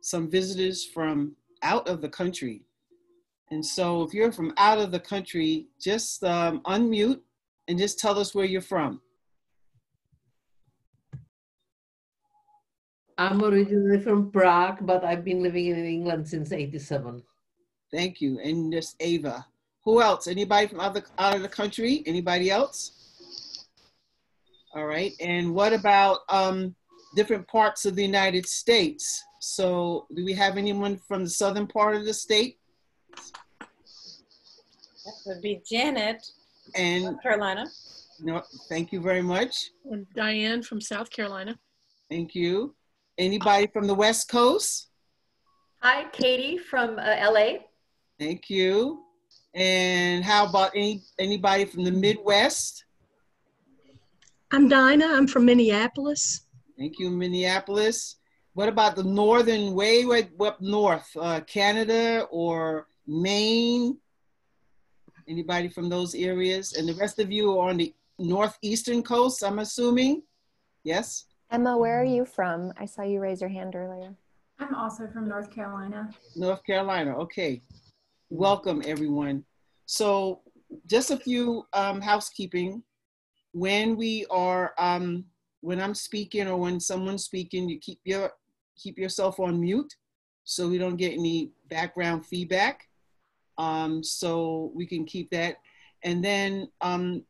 some visitors from out of the country. And so if you're from out of the country, just um, unmute and just tell us where you're from. I'm originally from Prague, but I've been living in England since 87. Thank you. And just Ava. Who else? Anybody from other out of the country? Anybody else? All right. And what about um, different parts of the United States? So do we have anyone from the southern part of the state? That would be Janet, And North Carolina. no, thank you very much. And Diane from South Carolina. Thank you. Anybody from the West Coast? Hi, Katie from uh, LA. Thank you. And how about any anybody from the Midwest? I'm Dinah. I'm from Minneapolis. Thank you, Minneapolis. What about the northern way, way up north, uh, Canada or Maine? Anybody from those areas? And the rest of you are on the northeastern coast, I'm assuming? Yes? Emma, where are you from? I saw you raise your hand earlier. I'm also from North Carolina. North Carolina, okay. Welcome, everyone. So just a few um, housekeeping. When we are, um, when I'm speaking or when someone's speaking, you keep your keep yourself on mute so we don't get any background feedback. Um, so we can keep that. And then um,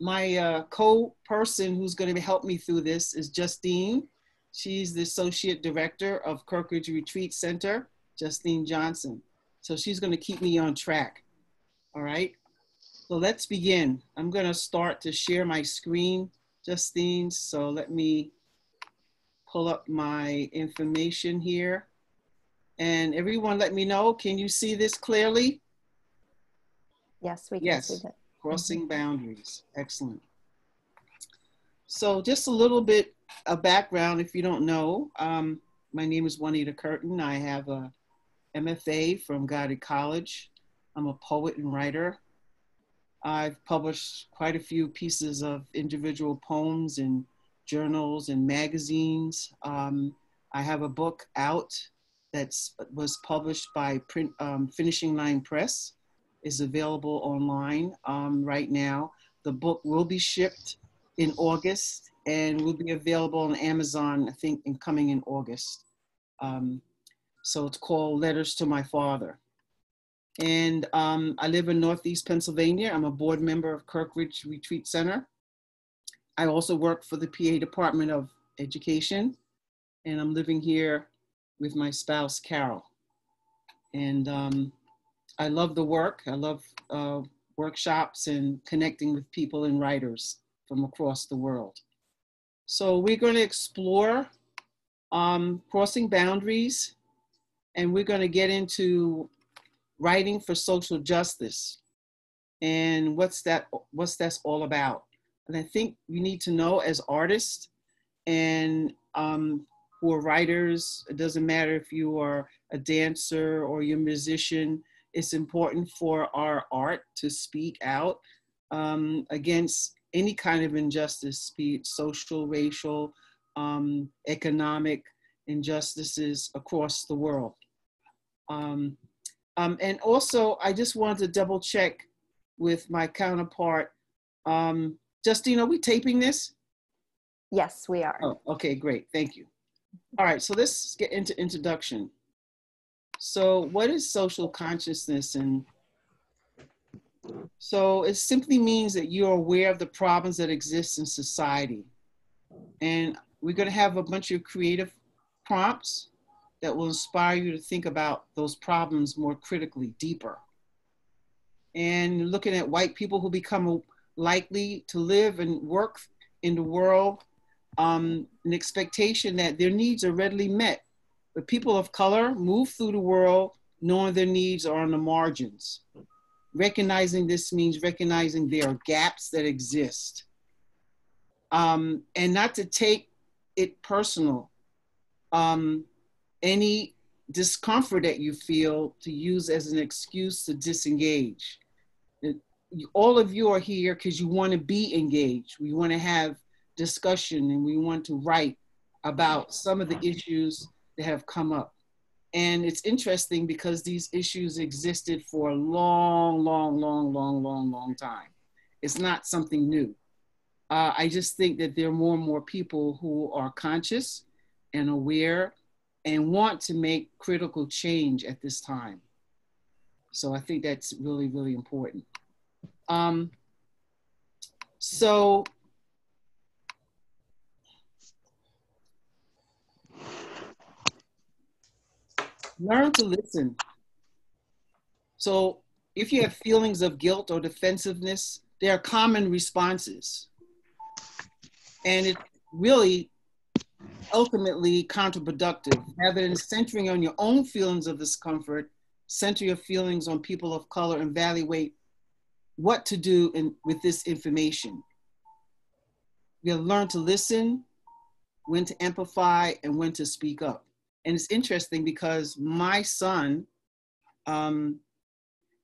my uh, co-person who's going to help me through this is Justine. She's the Associate Director of Kirkridge Retreat Center, Justine Johnson. So she's going to keep me on track. All right. So let's begin. I'm going to start to share my screen, Justine. So let me pull up my information here. And everyone let me know, can you see this clearly? Yes, we can Yes. Crossing boundaries. Excellent. So just a little bit of background if you don't know. Um, my name is Juanita Kirton. I have a MFA from Goddard College. I'm a poet and writer. I've published quite a few pieces of individual poems in journals and magazines. Um, I have a book out that was published by print, um, Finishing Line Press is available online um, right now. The book will be shipped in August and will be available on Amazon, I think, in coming in August. Um, so it's called Letters to My Father. And um, I live in Northeast Pennsylvania. I'm a board member of Kirkridge Retreat Center. I also work for the PA Department of Education, and I'm living here with my spouse, Carol. And um, I love the work. I love uh, workshops and connecting with people and writers from across the world. So we're going to explore um, crossing boundaries, and we're going to get into writing for social justice and what's that what's that's all about. And I think we need to know as artists and um, who are writers, it doesn't matter if you are a dancer or you're a musician, it's important for our art to speak out um, against any kind of injustice, be it social, racial, um, economic injustices across the world. Um, um, and also, I just wanted to double check with my counterpart. Um, Justine, are we taping this? Yes, we are. Oh, okay, great. Thank you. All right, so let's get into introduction. So what is social consciousness? And so it simply means that you're aware of the problems that exist in society. And we're gonna have a bunch of creative prompts that will inspire you to think about those problems more critically, deeper. And looking at white people who become likely to live and work in the world, um, an expectation that their needs are readily met. But people of color move through the world knowing their needs are on the margins. Recognizing this means recognizing there are gaps that exist. Um, and not to take it personal. Um, any discomfort that you feel to use as an excuse to disengage. All of you are here because you want to be engaged. We want to have discussion and we want to write about some of the issues that have come up. And it's interesting because these issues existed for a long, long, long, long, long, long time. It's not something new. Uh, I just think that there are more and more people who are conscious and aware and want to make critical change at this time. So I think that's really, really important. Um, so learn to listen. So if you have feelings of guilt or defensiveness, they are common responses. And it really ultimately counterproductive. Rather than centering on your own feelings of discomfort, center your feelings on people of color and evaluate what to do in, with this information. You have learn to listen, when to amplify, and when to speak up. And it's interesting because my son um,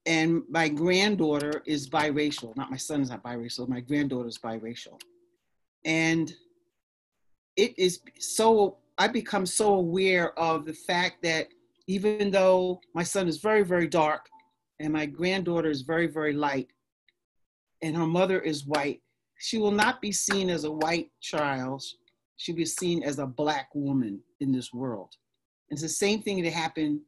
and my granddaughter is biracial. Not my son is not biracial, my granddaughter is biracial. And it is so, I become so aware of the fact that even though my son is very, very dark and my granddaughter is very, very light, and her mother is white, she will not be seen as a white child. She'll be seen as a black woman in this world. It's the same thing that happened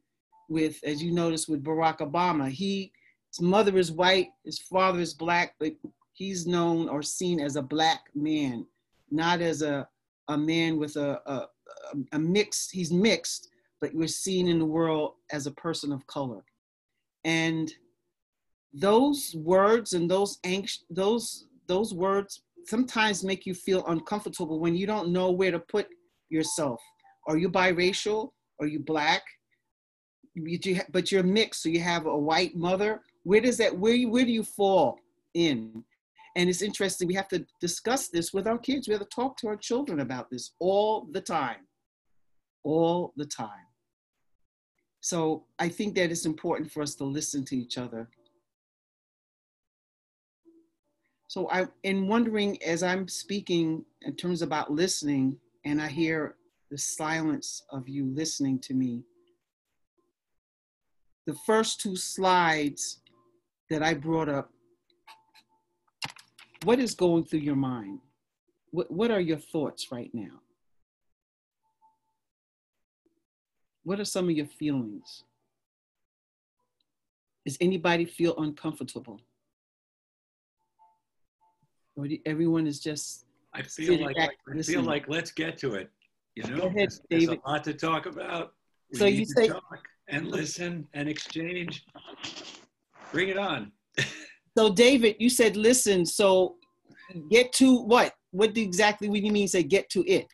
with, as you notice, with Barack Obama. He, his mother is white, his father is black, but he's known or seen as a black man, not as a, a man with a, a, a mixed, he's mixed, but we're seen in the world as a person of color. And those words and those anx- those those words sometimes make you feel uncomfortable when you don't know where to put yourself. Are you biracial? Are you black? You, but you're mixed, so you have a white mother. Where does that? Where where do you fall in? And it's interesting. We have to discuss this with our kids. We have to talk to our children about this all the time, all the time. So I think that it's important for us to listen to each other. So I, in wondering as I'm speaking in terms about listening, and I hear the silence of you listening to me. The first two slides that I brought up, what is going through your mind? What, what are your thoughts right now? What are some of your feelings? Does anybody feel uncomfortable? Or everyone is just. I feel like I feel like let's get to it. You know, ahead, there's, there's a lot to talk about. We so you say talk and listen and exchange. Bring it on. so David, you said listen. So get to what? What exactly what do you mean? Say get to it.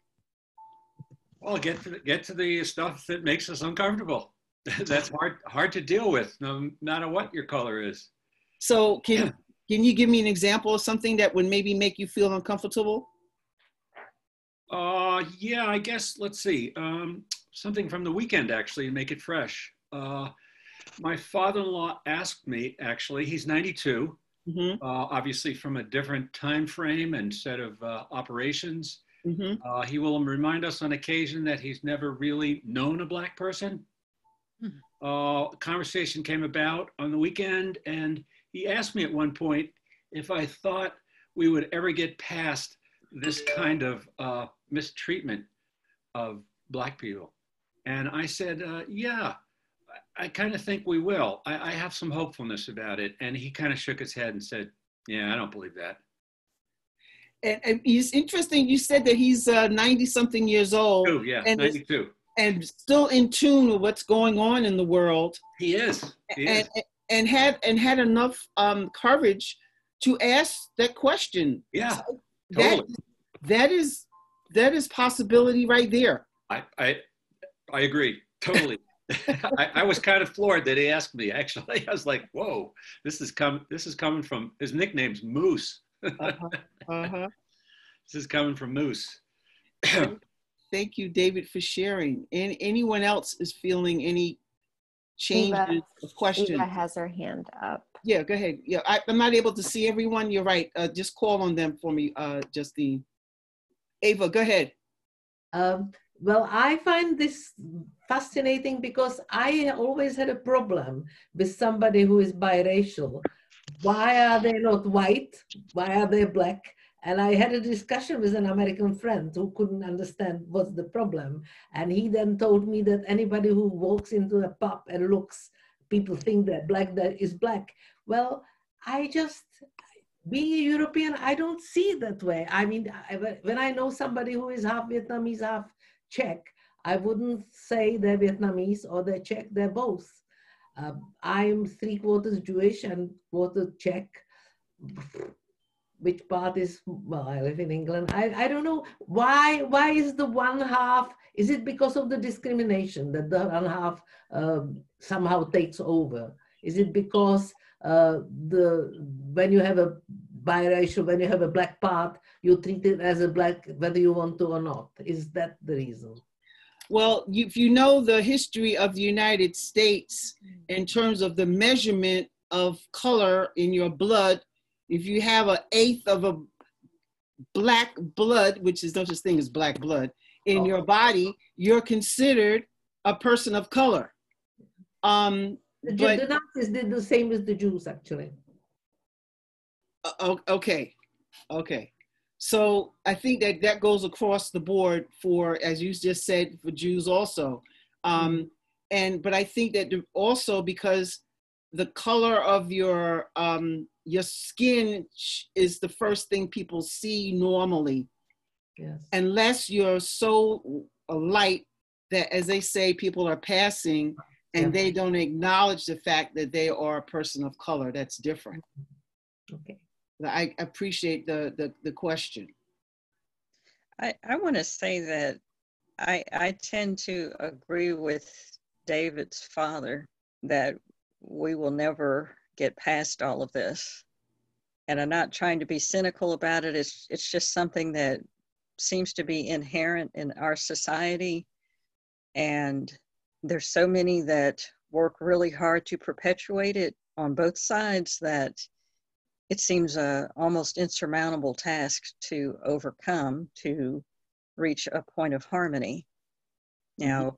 Well, get to the, get to the stuff that makes us uncomfortable. That's hard hard to deal with, no matter what your color is. So can can you give me an example of something that would maybe make you feel uncomfortable? Uh, yeah, I guess, let's see. Um, something from the weekend, actually, to make it fresh. Uh, my father-in-law asked me, actually, he's 92, mm-hmm. uh, obviously from a different time frame and set of uh, operations. Mm-hmm. Uh, he will remind us on occasion that he's never really known a black person. Mm-hmm. Uh, conversation came about on the weekend, and he asked me at one point if I thought we would ever get past this kind of uh, mistreatment of black people. And I said, uh, yeah, I, kind of think we will. I, I, have some hopefulness about it. And he kind of shook his head and said, yeah, I don't believe that. And, and it's interesting. You said that he's 90 uh, something years old. Oh, yeah, and 92. And still in tune with what's going on in the world. He is. He and, is. and had and had enough um, courage to ask that question. Yeah, so totally. That, that is that is possibility right there. I I, I agree totally. I, I, was kind of floored that he asked me. Actually, I was like, "Whoa, this is coming. This is coming from his nickname's Moose. uh-huh. Uh-huh. This is coming from Moose." Thank you, David, for sharing. And anyone else is feeling any changes Eva, of questions? Eva has her hand up. Yeah, go ahead. Yeah, I, am not able to see everyone. You're right. Uh, just call on them for me, uh, Justine. Ava, go ahead. Um, Well, I find this fascinating because I always had a problem with somebody who is biracial. Why are they not white? Why are they black? And I had a discussion with an American friend who couldn't understand what's the problem. And he then told me that anybody who walks into a pub and looks, people think that black that is black. Well, I just, being a European, I don't see it that way. I mean, I, when I know somebody who is half Vietnamese, half Czech, I wouldn't say they're Vietnamese or they're Czech, they're both. Uh, I'm three quarters Jewish and quarter Czech. Which part is well i live in england. I, I don't know. Why why is the one half is it because of the discrimination that the one half um, somehow takes over? Is it because uh, the when you have a biracial when you have a black part you treat it as a black whether you want to or not is that the reason well, if you know the history of the United States in terms of the measurement of color in your blood if you have an eighth of a black blood, which is no such thing as black blood, in oh. your body, you're considered a person of color. Um, the, but, the Nazis did the same as the Jews, actually. Uh, okay, okay. So I think that that goes across the board for, as you just said, for Jews also. Um, mm-hmm. And but I think that also because the color of your um, your skin is the first thing people see normally. Yes. Unless you're so light that, as they say, people are passing and yeah. they don't acknowledge the fact that they are a person of color. That's different. Okay. I appreciate the, the, the question. I, I want to say that I, I tend to agree with David's father that we will never get past all of this. And I'm not trying to be cynical about it. It's, it's just something that seems to be inherent in our society. And there's so many that work really hard to perpetuate it on both sides that it seems a almost insurmountable task to overcome to reach a point of harmony. Now,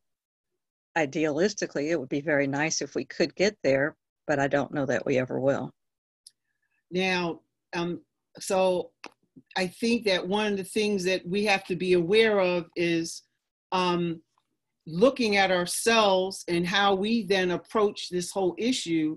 idealistically, it would be very nice if we could get there, but I don't know that we ever will. Now, um, so I think that one of the things that we have to be aware of is um, looking at ourselves and how we then approach this whole issue,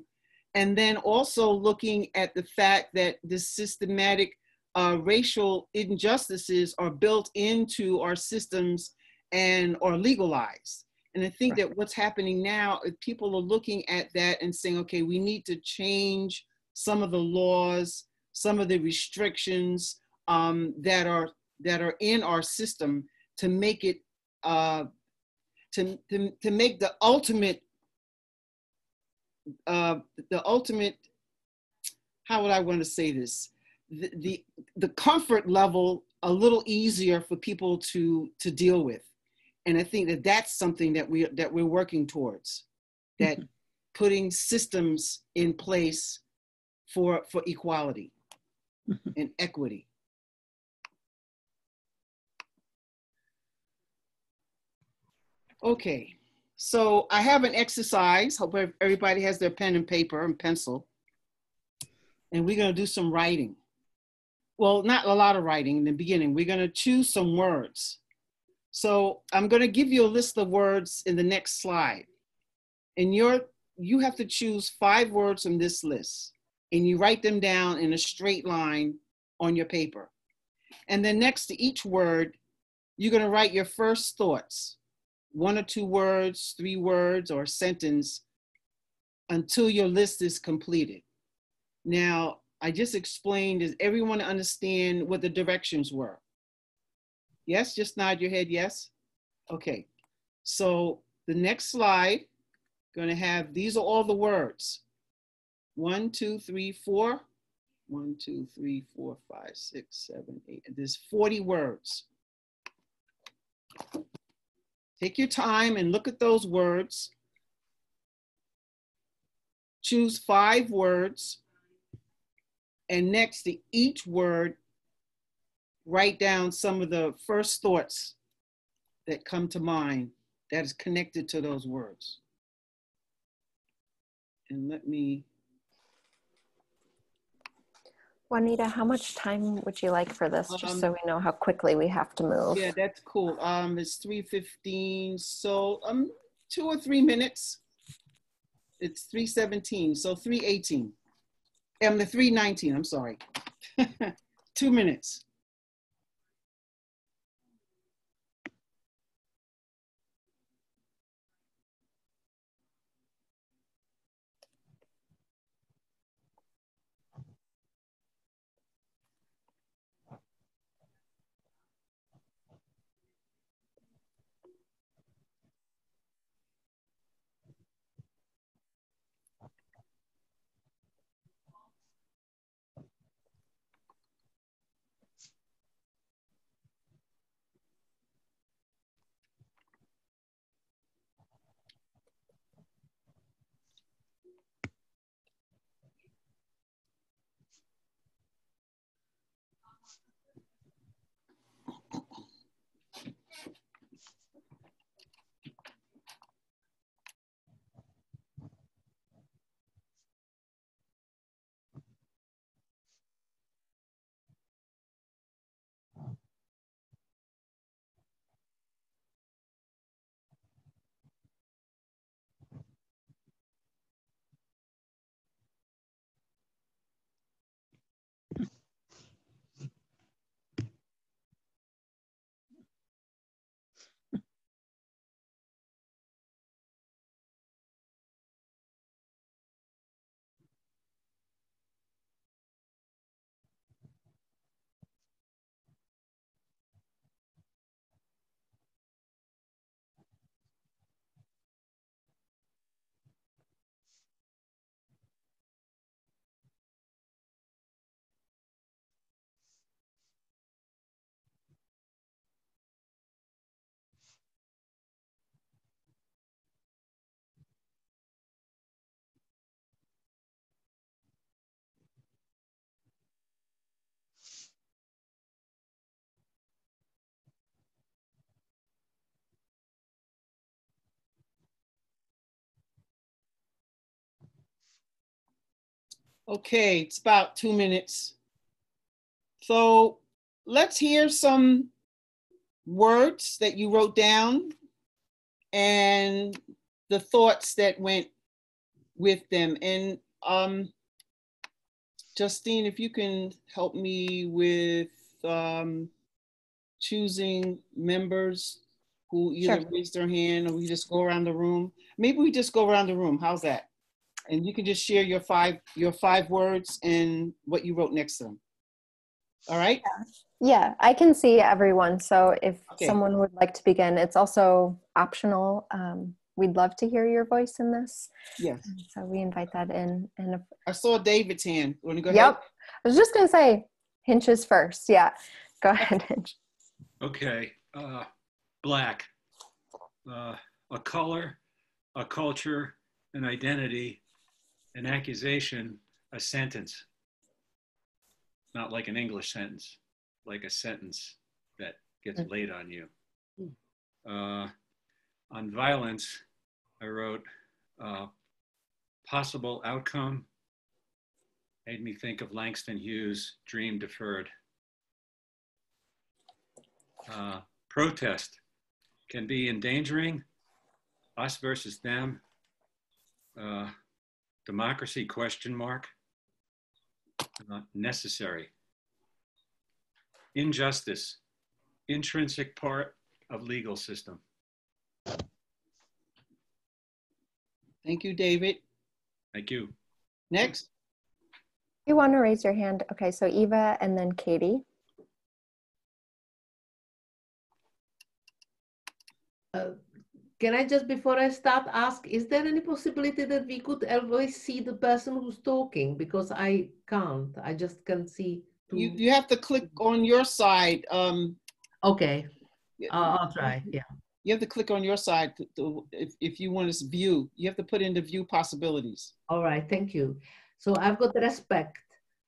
and then also looking at the fact that the systematic uh, racial injustices are built into our systems and are legalized. And I think right. that what's happening now, people are looking at that and saying, okay, we need to change some of the laws, some of the restrictions um, that are that are in our system to make it uh, to, to, to make the ultimate uh, the ultimate how would I want to say this the, the the comfort level a little easier for people to to deal with and I think that that's something that we that we're working towards that mm-hmm. putting systems in place for for equality mm-hmm. and equity okay so I have an exercise. Hope everybody has their pen and paper and pencil. And we're going to do some writing. Well not a lot of writing in the beginning. We're going to choose some words. So I'm going to give you a list of words in the next slide. And you're, you have to choose five words from this list. And you write them down in a straight line on your paper. And then next to each word, you're going to write your first thoughts, one or two words, three words, or a sentence until your list is completed. Now, I just explained, does everyone understand what the directions were? Yes, just nod your head, yes. Okay, so the next slide, gonna have, these are all the words. One, two, three, four. One, two, three, four, five, six, seven, eight. There's 40 words. Take your time and look at those words. Choose five words. And next to each word, write down some of the first thoughts that come to mind that is connected to those words. And let me, Juanita, how much time would you like for this, just so Um, we know how quickly we have to move? yeah, that's cool. Um, it's three fifteen, so um, two or three minutes. It's three seventeen, so three eighteen. Um, the three nineteen. I'm sorry. two minutes. Okay, it's about two minutes. So let's hear some words that you wrote down and the thoughts that went with them. And um, Justine, if you can help me with um, choosing members who either Sure. raise their hand or we just go around the room. Maybe we just go around the room. How's that? And you can just share your five your five words and what you wrote next to them. All right? Yeah, I can see everyone. So if Okay. someone would like to begin, it's also optional. Um, we'd love to hear your voice in this. Yes. So we invite that in. And if, I saw David's hand. Want to go ahead? yep, I was just going to say Hinch's first. Yeah, go ahead, Hinch. Okay, uh, black, uh, a color, a culture, an identity, an accusation, a sentence. Not like an English sentence, like a sentence that gets Mm. laid on you. Uh, on violence, I wrote uh, possible outcome. Made me think of Langston Hughes' Dream Deferred. Uh, protest can be endangering us versus them. Uh, democracy question mark. Uh, necessary. Injustice, intrinsic part of legal system. Thank you, David. Thank you. Next. You want to raise your hand? Okay, so Eva and then Katie. Uh, Can I just, before I start, ask, is there any possibility that we could always see the person who's talking? Because I can't, I just can't see. You two- you have to click on your side. Um, Okay, I'll, I'll try, yeah. you have to click on your side to, to, if, if you want to view. You have to put in the view possibilities. All right, thank you. So I've got respect.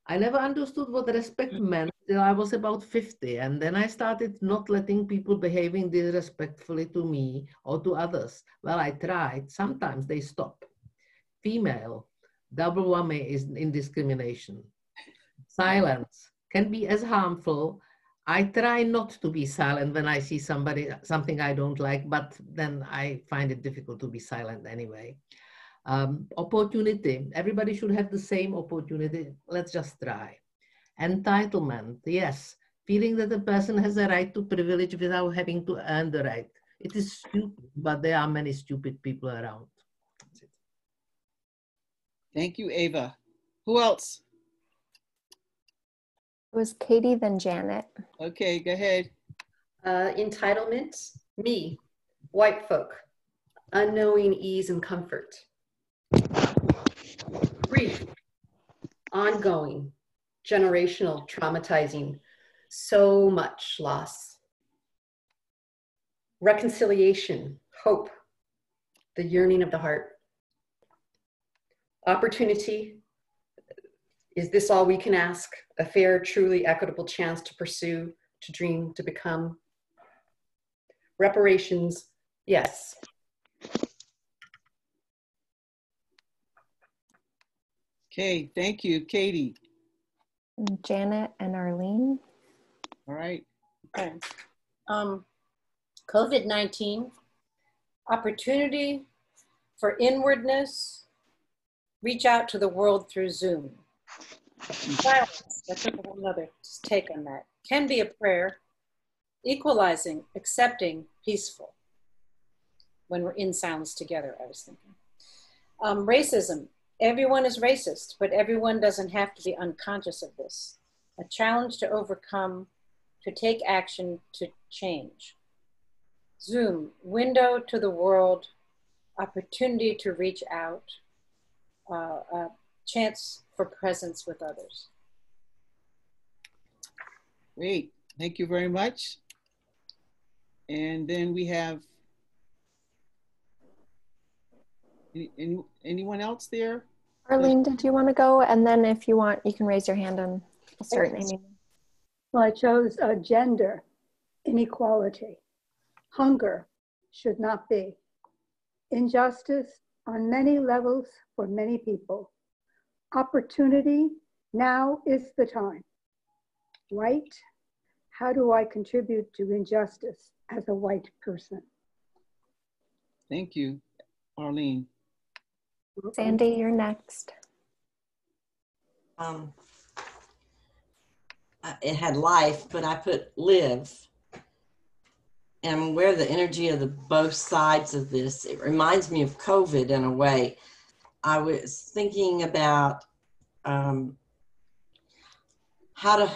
I never understood what respect meant till I was about 50. And then I started not letting people behaving disrespectfully to me or to others. Well, I tried. Sometimes they stop. Female, double whammy is indiscrimination. Silence can be as harmful. I try not to be silent when I see somebody, something I don't like, but then I find it difficult to be silent anyway. Um, opportunity, everybody should have the same opportunity. Let's just try. Entitlement, yes. Feeling that a person has a right to privilege without having to earn the right. It is stupid, but there are many stupid people around. Thank you, Ava. Who else? It was Katie, then Janet. Okay, go ahead. Uh, entitlement, me, white folk, unknowing ease and comfort. Grief, ongoing, generational, traumatizing, so much loss. Reconciliation, hope, the yearning of the heart. Opportunity, is this all we can ask? A fair, truly equitable chance to pursue, to dream, to become? Reparations, yes. Okay, thank you, Katie. And Janet and Arlene. All right. Okay. Um, COVID 19, opportunity for inwardness, reach out to the world through Zoom. Silence, that's another take on that, can be a prayer, equalizing, accepting, peaceful. When we're in silence together, I was thinking. Um, racism, everyone is racist, but everyone doesn't have to be unconscious of this. A challenge to overcome, to take action, to change. Zoom, window to the world, opportunity to reach out, uh, uh, chance for presence with others. Great. Thank you very much. And then we have any, any, anyone else there? Arlene, did you want to go? And then if you want, you can raise your hand and I'll start naming. Well, I chose uh, gender inequality. Hunger should not be. Injustice on many levels for many people. Opportunity, now is the time. White, how do I contribute to injustice as a white person? Thank you, Arlene. Sandy, you're next. Um, it had life, but I put live. And I'm aware of the energy of the both sides of this. It reminds me of COVID in a way. I was thinking about um, how to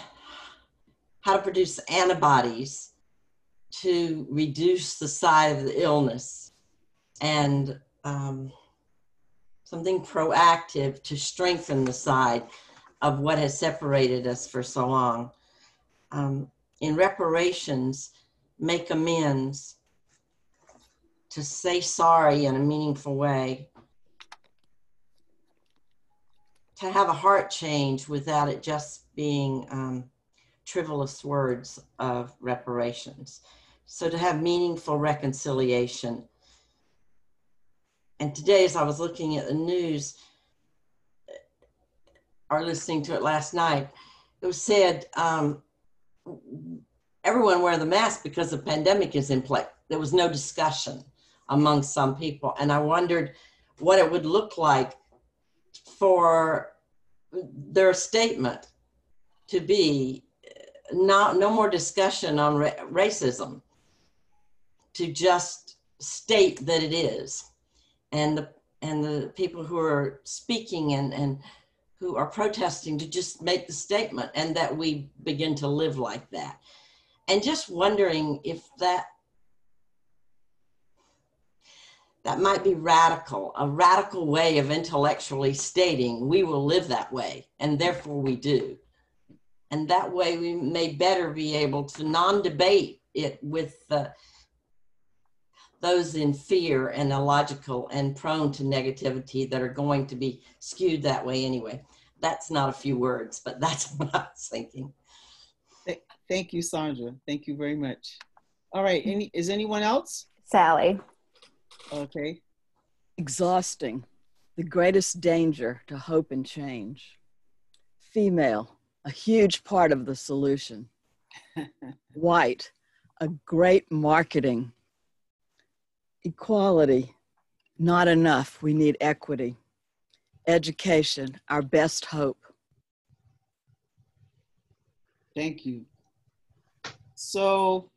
how to produce antibodies to reduce the side of the illness and um, something proactive to strengthen the side of what has separated us for so long. Um, in reparations, make amends, to say sorry in a meaningful way, to have a heart change without it just being um, frivolous words of reparations. So to have meaningful reconciliation. And today, as I was looking at the news, or listening to it last night, it was said um, everyone wear the mask because the pandemic is in place. There was no discussion among some people. And I wondered what it would look like for their statement to be not, no more discussion on ra- racism, to just state that it is. And the, and the people who are speaking and, and who are protesting to just make the statement and that we begin to live like that. And just wondering if that that might be radical, a radical way of intellectually stating we will live that way, and therefore we do. And that way we may better be able to non debate it with uh, those in fear and illogical and prone to negativity that are going to be skewed that way anyway. That's not a few words, but that's what I was thinking. Thank you, Sandra. Thank you very much. All right, any, is anyone else? Sally. Okay. Exhausting. The greatest danger to hope and change. Female, a huge part of the solution. White, a great marketing. Equality, not enough. We need equity. Education, our best hope. Thank you. So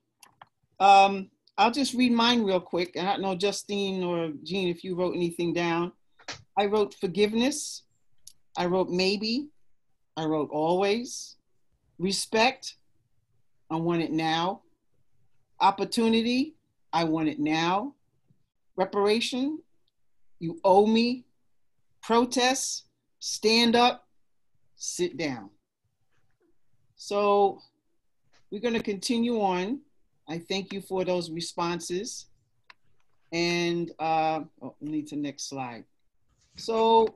um, I'll just read mine real quick. I don't know, Justine or Jean, if you wrote anything down. I wrote forgiveness. I wrote maybe. I wrote always. Respect. I want it now. Opportunity. I want it now. Reparation. You owe me. Protest. Stand up. Sit down. So we're going to continue on. I thank you for those responses. And uh, oh, we need to next slide. So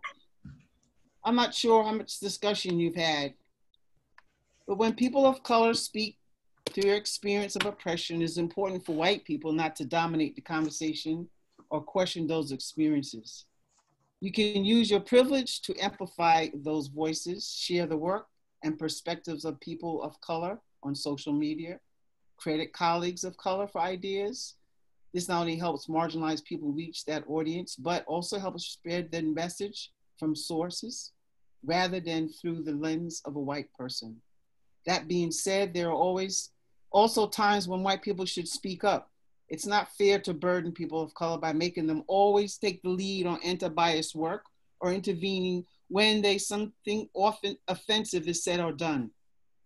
I'm not sure how much discussion you've had, but when people of color speak to their experience of oppression, it's important for white people not to dominate the conversation or question those experiences. You can use your privilege to amplify those voices, share the work and perspectives of people of color on social media, credit colleagues of color for ideas. This not only helps marginalized people reach that audience, but also helps spread the message from sources rather than through the lens of a white person. That being said, there are always also times when white people should speak up. It's not fair to burden people of color by making them always take the lead on anti-bias work or intervening when they something often offensive is said or done.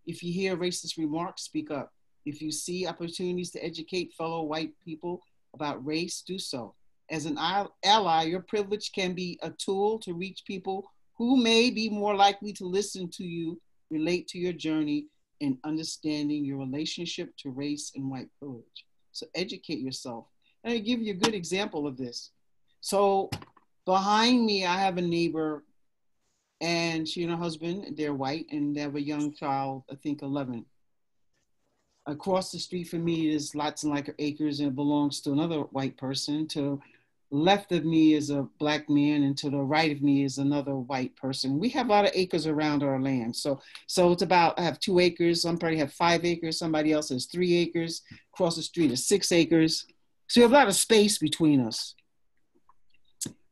If you hear racist remarks, speak up. If you see opportunities to educate fellow white people about race, do so. As an ally, your privilege can be a tool to reach people who may be more likely to listen to you, relate to your journey, and understanding your relationship to race and white privilege. So educate yourself. And I give you a good example of this. So behind me, I have a neighbor and she and her husband, they're white and they have a young child, I think 11. Across the street from me is lots and like acres and it belongs to another white person. To left of me is a black man and to the right of me is another white person. We have a lot of acres around our land. So, so it's about, I have two acres. Some probably have five acres. Somebody else has three acres. Across the street is six acres. So we have a lot of space between us.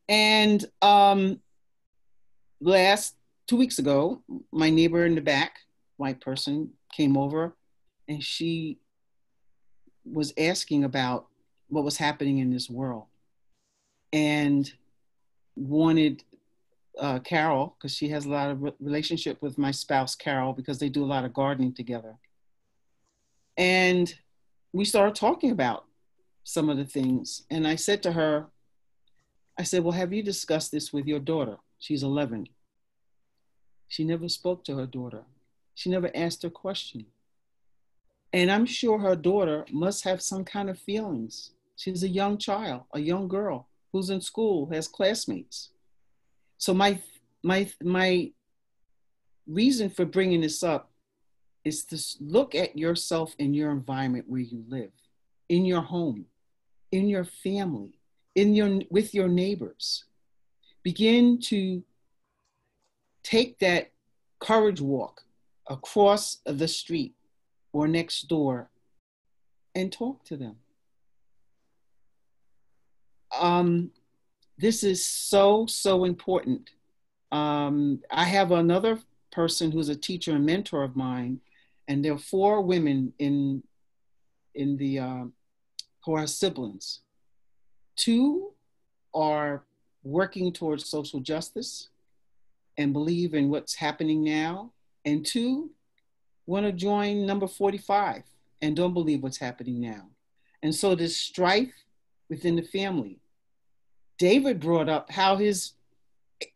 And um, last two weeks ago, my neighbor in the back, white person, came over and she was asking about what was happening in this world and wanted uh, Carol, because she has a lot of re- relationship with my spouse, Carol, because they do a lot of gardening together. And we started talking about some of the things. And I said to her, I said, Well, have you discussed this with your daughter? She's 11. She never spoke to her daughter. She never asked her question. And I'm sure her daughter must have some kind of feelings. She's a young child, a young girl who's in school, has classmates. So my my my reason for bringing this up is to look at yourself in your environment where you live, in your home, in your family, in your with your neighbors. Begin to take that courage walk across the street or next door and talk to them. Um, this is so, so important. Um, I have another person who's a teacher and mentor of mine, and there are four women in, in the, uh, who are siblings. Two are working towards social justice and believe in what's happening now. And two, want to join number 45 and don't believe what's happening now. And so there's strife within the family. David brought up how his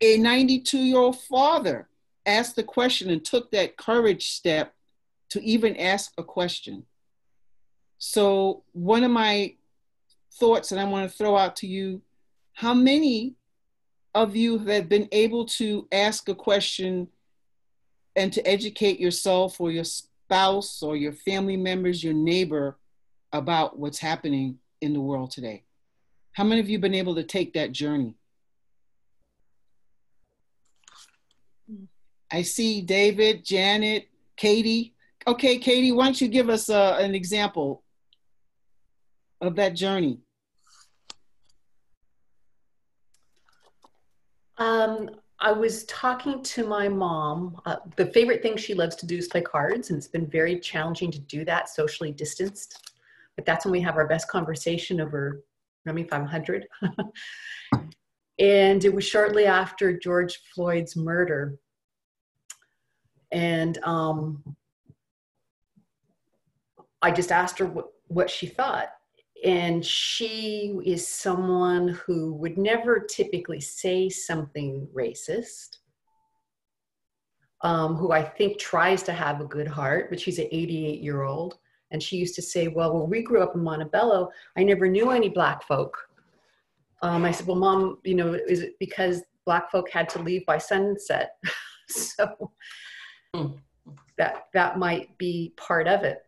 a 92 year old father asked the question and took that courage step to even ask a question. So, one of my thoughts that I want to throw out to you how many of you have been able to ask a question and to educate yourself or your spouse or your family members, your neighbor about what's happening in the world today? How many of you have been able to take that journey? I see David, Janet, Katie. Okay, Katie, why don't you give us uh, an example of that journey? Um, I was talking to my mom. Uh, the favorite thing she loves to do is play cards, and it's been very challenging to do that socially distanced. But that's when we have our best conversation over Rummy 500. and it was shortly after George Floyd's murder. And um, I just asked her what, what she thought and she is someone who would never typically say something racist um, who i think tries to have a good heart but she's an 88 year old and she used to say well when we grew up in montebello i never knew any black folk um, i said well mom you know is it because black folk had to leave by sunset so mm. that that might be part of it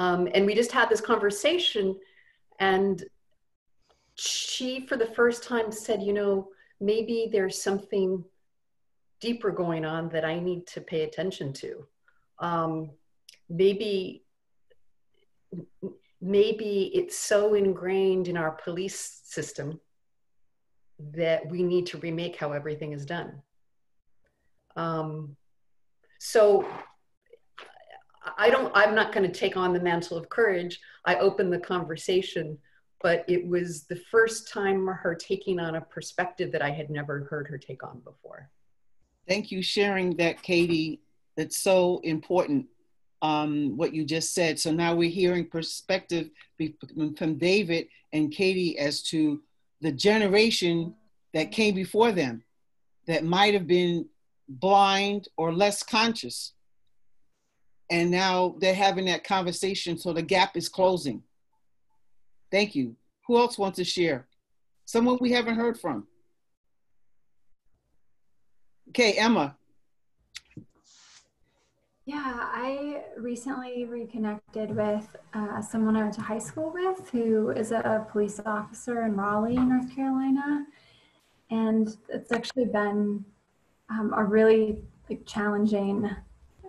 um, and we just had this conversation, and she, for the first time, said, You know, maybe there's something deeper going on that I need to pay attention to. Um, maybe maybe it's so ingrained in our police system that we need to remake how everything is done. Um, so I don't, I'm not going to take on the mantle of courage. I opened the conversation, but it was the first time her taking on a perspective that I had never heard her take on before. Thank you sharing that, Katie. That's so important, um, what you just said. So now we're hearing perspective from David and Katie as to the generation that came before them that might have been blind or less conscious. And now they're having that conversation so the gap is closing. Thank you. Who else wants to share? Someone we haven't heard from. Okay emma yeah i recently reconnected with uh, someone i went to high school with who is a police officer in raleigh north carolina and it's actually been um, a really like, challenging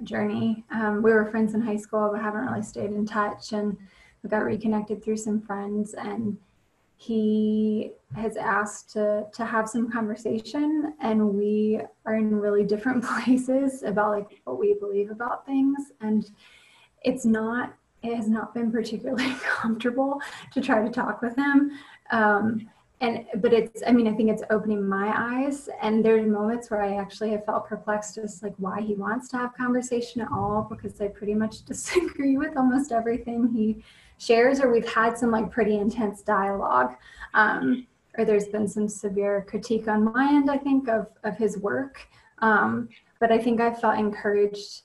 journey. Um, we were friends in high school, but haven't really stayed in touch. And we got reconnected through some friends. And he has asked to to have some conversation, and we are in really different places about like what we believe about things. And it's not. It has not been particularly comfortable to try to talk with him. Um, and but it's i mean i think it's opening my eyes and there's moments where i actually have felt perplexed as like why he wants to have conversation at all because i pretty much disagree with almost everything he shares or we've had some like pretty intense dialogue um, or there's been some severe critique on my end i think of of his work um, but i think i felt encouraged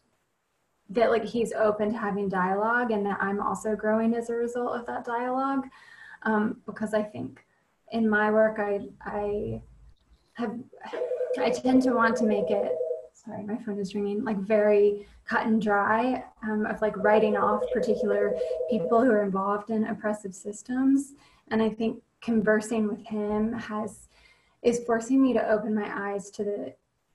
that like he's open to having dialogue and that i'm also growing as a result of that dialogue um, because i think in my work, I, I have, I tend to want to make it, sorry, my phone is ringing, like very cut and dry um, of like writing off particular people who are involved in oppressive systems. And I think conversing with him has, is forcing me to open my eyes to the,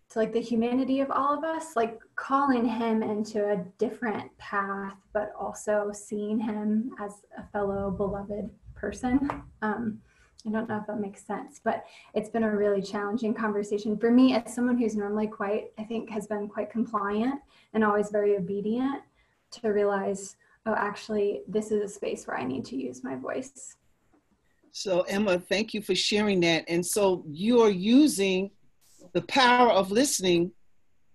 to like the humanity of all of us, like calling him into a different path, but also seeing him as a fellow beloved person. Um, I don't know if that makes sense, but it's been a really challenging conversation for me as someone who's normally quite, I think, has been quite compliant and always very obedient to realize, oh, actually, this is a space where I need to use my voice. So, Emma, thank you for sharing that. And so, you are using the power of listening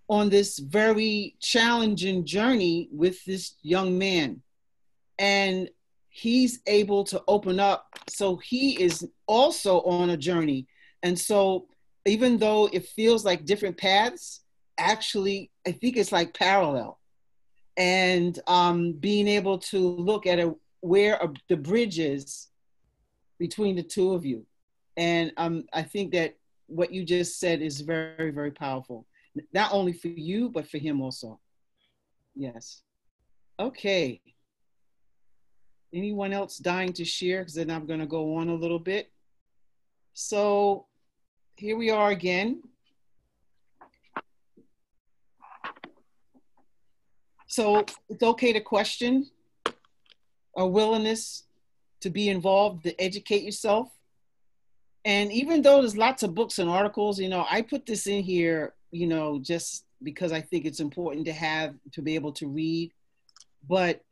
on this very challenging journey with this young man. And he's able to open up. So he is also on a journey. And so even though it feels like different paths, actually, I think it's like parallel. And um, being able to look at a, where a, the bridge is between the two of you. And um, I think that what you just said is very, very powerful, not only for you, but for him also. Yes. Okay. Anyone else dying to share? Because then I'm going to go on a little bit. So here we are again. So it's okay to question a willingness to be involved, to educate yourself. And even though there's lots of books and articles, you know, I put this in here, you know, just because I think it's important to have to be able to read. But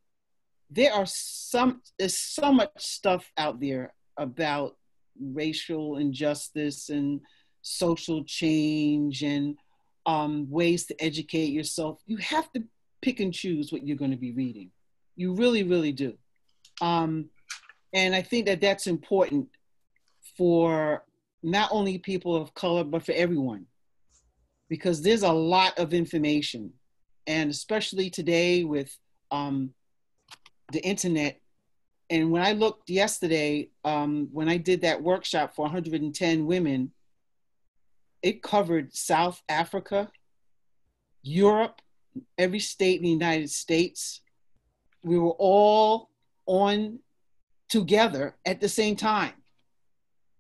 there are some there's so much stuff out there about racial injustice and social change and um, ways to educate yourself. You have to pick and choose what you're going to be reading. You really, really do. Um, and I think that that's important for not only people of color, but for everyone, because there's a lot of information. And especially today with um, the internet. And when I looked yesterday, um, when I did that workshop for 110 women, it covered South Africa, Europe, every state in the United States. We were all on together at the same time.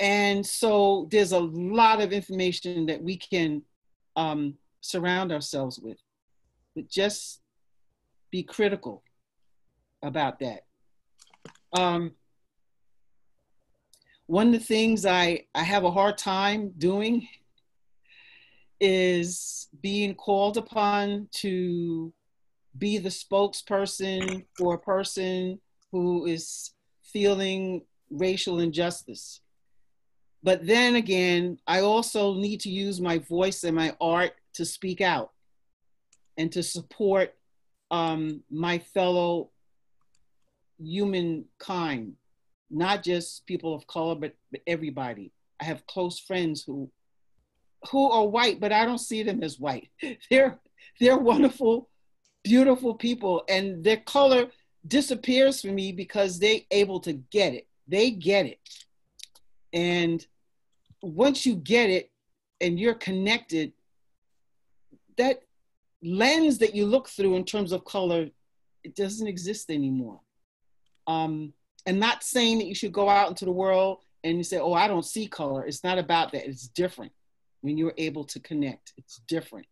And so there's a lot of information that we can um, surround ourselves with. But just be critical about that. Um, one of the things I, I have a hard time doing is being called upon to be the spokesperson for a person who is feeling racial injustice. But then again, I also need to use my voice and my art to speak out and to support um, my fellow humankind, not just people of color, but, but everybody. I have close friends who who are white, but I don't see them as white. They're they're wonderful, beautiful people, and their color disappears for me because they able to get it. They get it. And once you get it and you're connected, that lens that you look through in terms of color, it doesn't exist anymore. Um, and not saying that you should go out into the world and you say, oh, I don't see color. It's not about that. It's different when you're able to connect. It's different.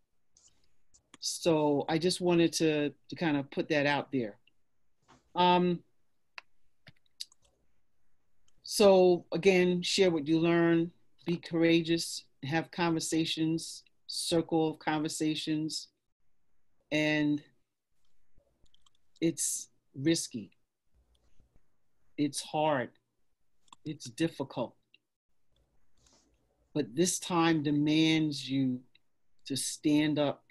So I just wanted to, to kind of put that out there. Um, so again, share what you learn, be courageous, have conversations, circle of conversations, and it's risky. It's hard. It's difficult. But this time demands you to stand up,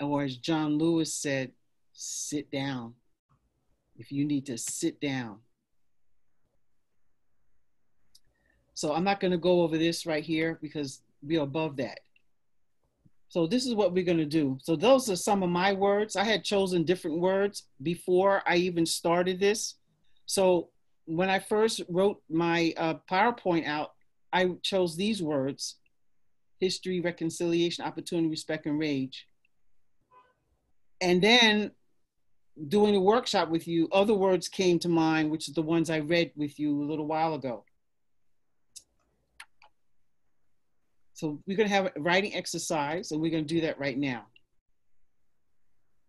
or as John Lewis said, sit down if you need to sit down. So I'm not going to go over this right here because we're above that. So this is what we're going to do. So those are some of my words. I had chosen different words before I even started this. So when I first wrote my uh, PowerPoint out, I chose these words, history, reconciliation, opportunity, respect, and rage. And then doing a workshop with you, other words came to mind, which is the ones I read with you a little while ago. So we're gonna have a writing exercise and we're gonna do that right now.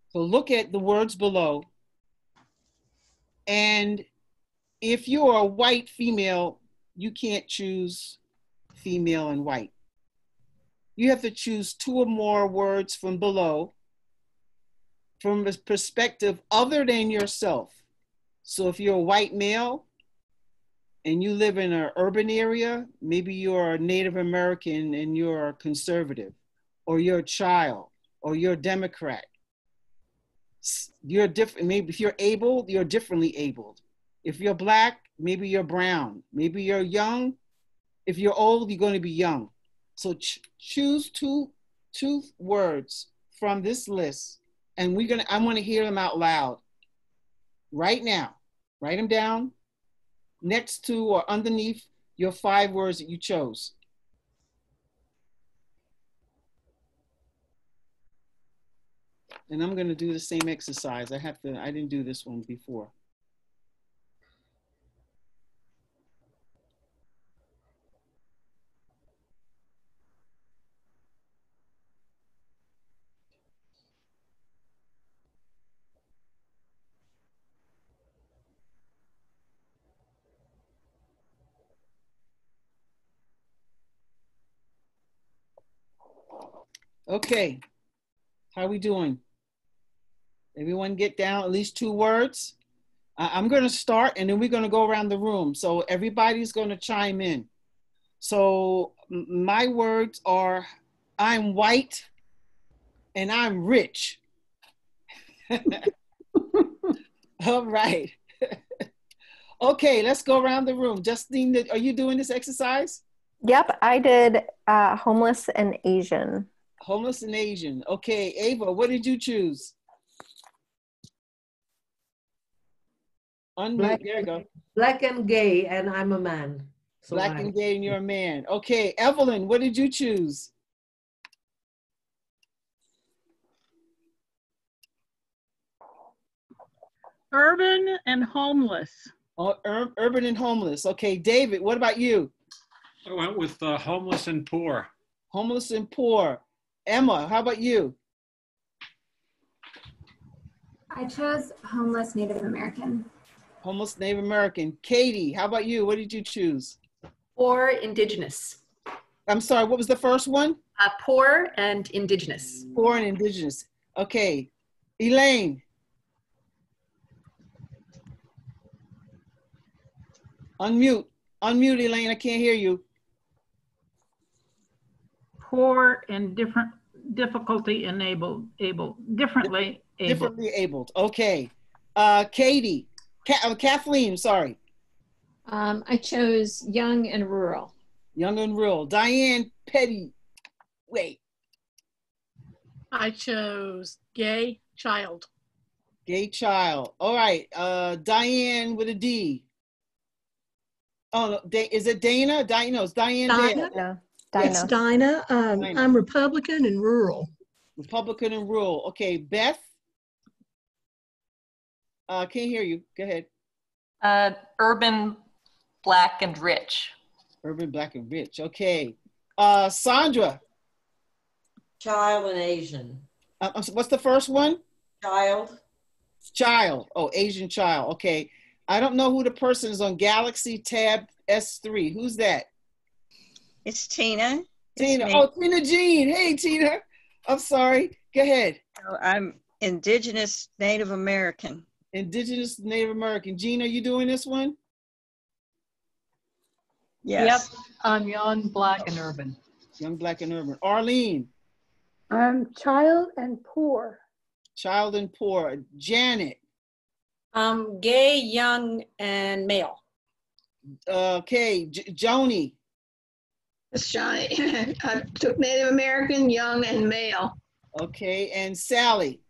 So look at the words below. And if you're a white female, you can't choose female and white. You have to choose two or more words from below from a perspective other than yourself. So if you're a white male and you live in an urban area, maybe you're a Native American and you're a conservative, or you're a child, or you're a Democrat. You're different. Maybe if you're able, you're differently abled. If you're black, maybe you're brown. Maybe you're young. If you're old, you're going to be young. So ch- choose two two words from this list and we're gonna I want to hear them out loud right now. Write them down next to or underneath your five words that you chose. And I'm to do the same exercise. I have to, I didn't do this one before. Okay, how we doing? Everyone get down at least two words? I'm gonna start and then we're gonna go around the room. So everybody's gonna chime in. So my words are, I'm white and I'm rich. All right. okay, let's go around the room. Justine, are you doing this exercise? Yep, I did uh, homeless and Asian. Homeless and Asian. Okay, Ava, what did you choose? Unmute. Black, there you go. Black and gay, and I'm a man. So Black I- and gay, and you're a man. Okay, Evelyn, what did you choose? Urban and homeless. Oh, ur- urban and homeless. Okay, David, what about you? I went with uh, homeless and poor. Homeless and poor. Emma, how about you? I chose homeless Native American. Homeless Native American. Katie, how about you? What did you choose? Or indigenous. I'm sorry, what was the first one? Uh, poor and indigenous. Poor and indigenous. Okay, Elaine. Unmute. Unmute, Elaine. I can't hear you. Poor and different difficulty enabled, able, differently able. Differently abled. Okay. Uh, Katie. Ka- uh, Kathleen, sorry. Um, I chose young and rural. Young and rural. Diane Petty. Wait. I chose gay child. Gay child. All right. Uh, Diane with a D. Oh, no, Da- is it Dana? Diana, no, it's Diane Dinah? Dale. It's Dinah. Um, Dinah. I'm Republican and rural. Republican and rural. Okay, Beth. Uh, can't hear you. Go ahead. Uh, urban, black, and rich. Urban, black, and rich. Okay. Uh, Sandra. Child and Asian. Uh, what's the first one? Child. Child. Oh, Asian child. Okay. I don't know who the person is on Galaxy Tab S3. Who's that? It's Tina. Tina. me. Oh, Tina Jean. Hey, Tina. I'm sorry. Go ahead. So I'm Indigenous Native American. Indigenous Native American. Jean, are you doing this one? Yes. Yep, I'm young, black, and urban. Young, black, and urban. Arlene. I'm child and poor. Child and poor. Janet. I'm gay, young, and male. Uh, okay. J- Joni. It's Johnny. I took Native American, young, and male. Okay. And Sally.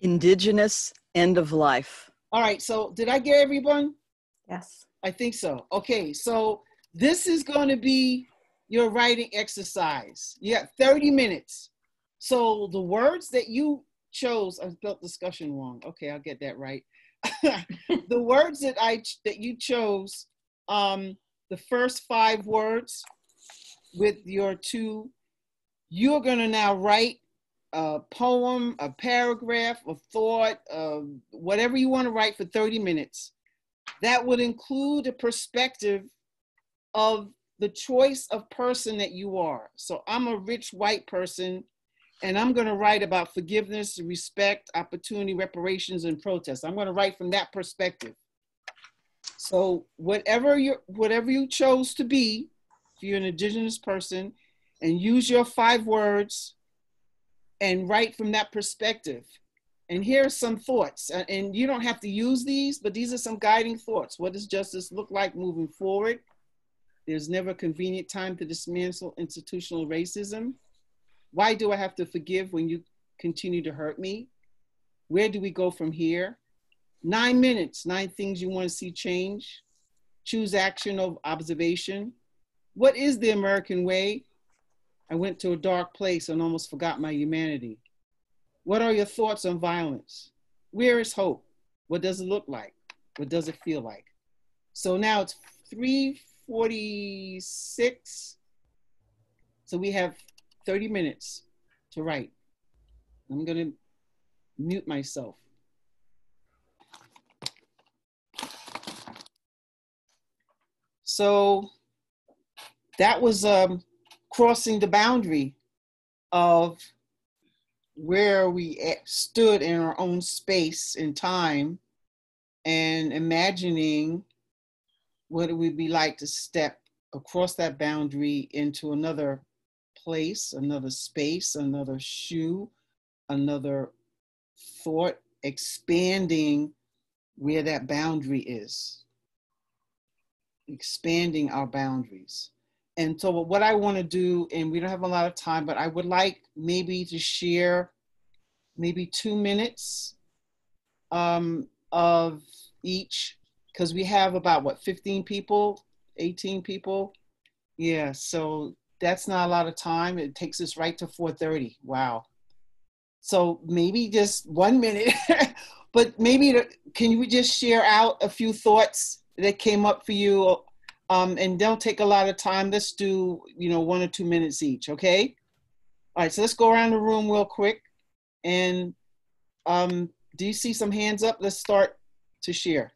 Indigenous, end of life. All right. So did I get everyone? Yes. I think so. Okay. So this is going to be your writing exercise. You got 30 minutes. So the words that you chose, I spelled discussion wrong. Okay, I'll get that right. the words that I that you chose, um, the first five words with your two, you're gonna now write a poem, a paragraph, a thought, uh, whatever you want to write for 30 minutes. That would include a perspective of the choice of person that you are. So I'm a rich white person and I'm going to write about forgiveness, respect, opportunity, reparations, and protest. I'm going to write from that perspective. So whatever you whatever you chose to be, you're an indigenous person, and use your five words and write from that perspective. And here are some thoughts, uh, and you don't have to use these, but these are some guiding thoughts. What does justice look like moving forward? There's never a convenient time to dismantle institutional racism. Why do I have to forgive when you continue to hurt me? Where do we go from here? Nine minutes, nine things you want to see change. Choose action over observation. What is the American way? I went to a dark place and almost forgot my humanity. What are your thoughts on violence? Where is hope? What does it look like? What does it feel like? So now it's 346. So we have 30 minutes to write. I'm going to mute myself. So that was um, crossing the boundary of where we stood in our own space and time and imagining what it would be like to step across that boundary into another place, another space, another shoe, another thought, expanding where that boundary is, expanding our boundaries. And so, what I want to do, and we don't have a lot of time, but I would like maybe to share maybe two minutes um, of each, because we have about what 15 people, 18 people. Yeah, so that's not a lot of time. It takes us right to 4:30. Wow. So maybe just one minute, but maybe can you just share out a few thoughts that came up for you? Um, and don't take a lot of time. Let's do, you know, one or two minutes each, okay? All right, so let's go around the room real quick. And um, do you see some hands up? Let's start to share.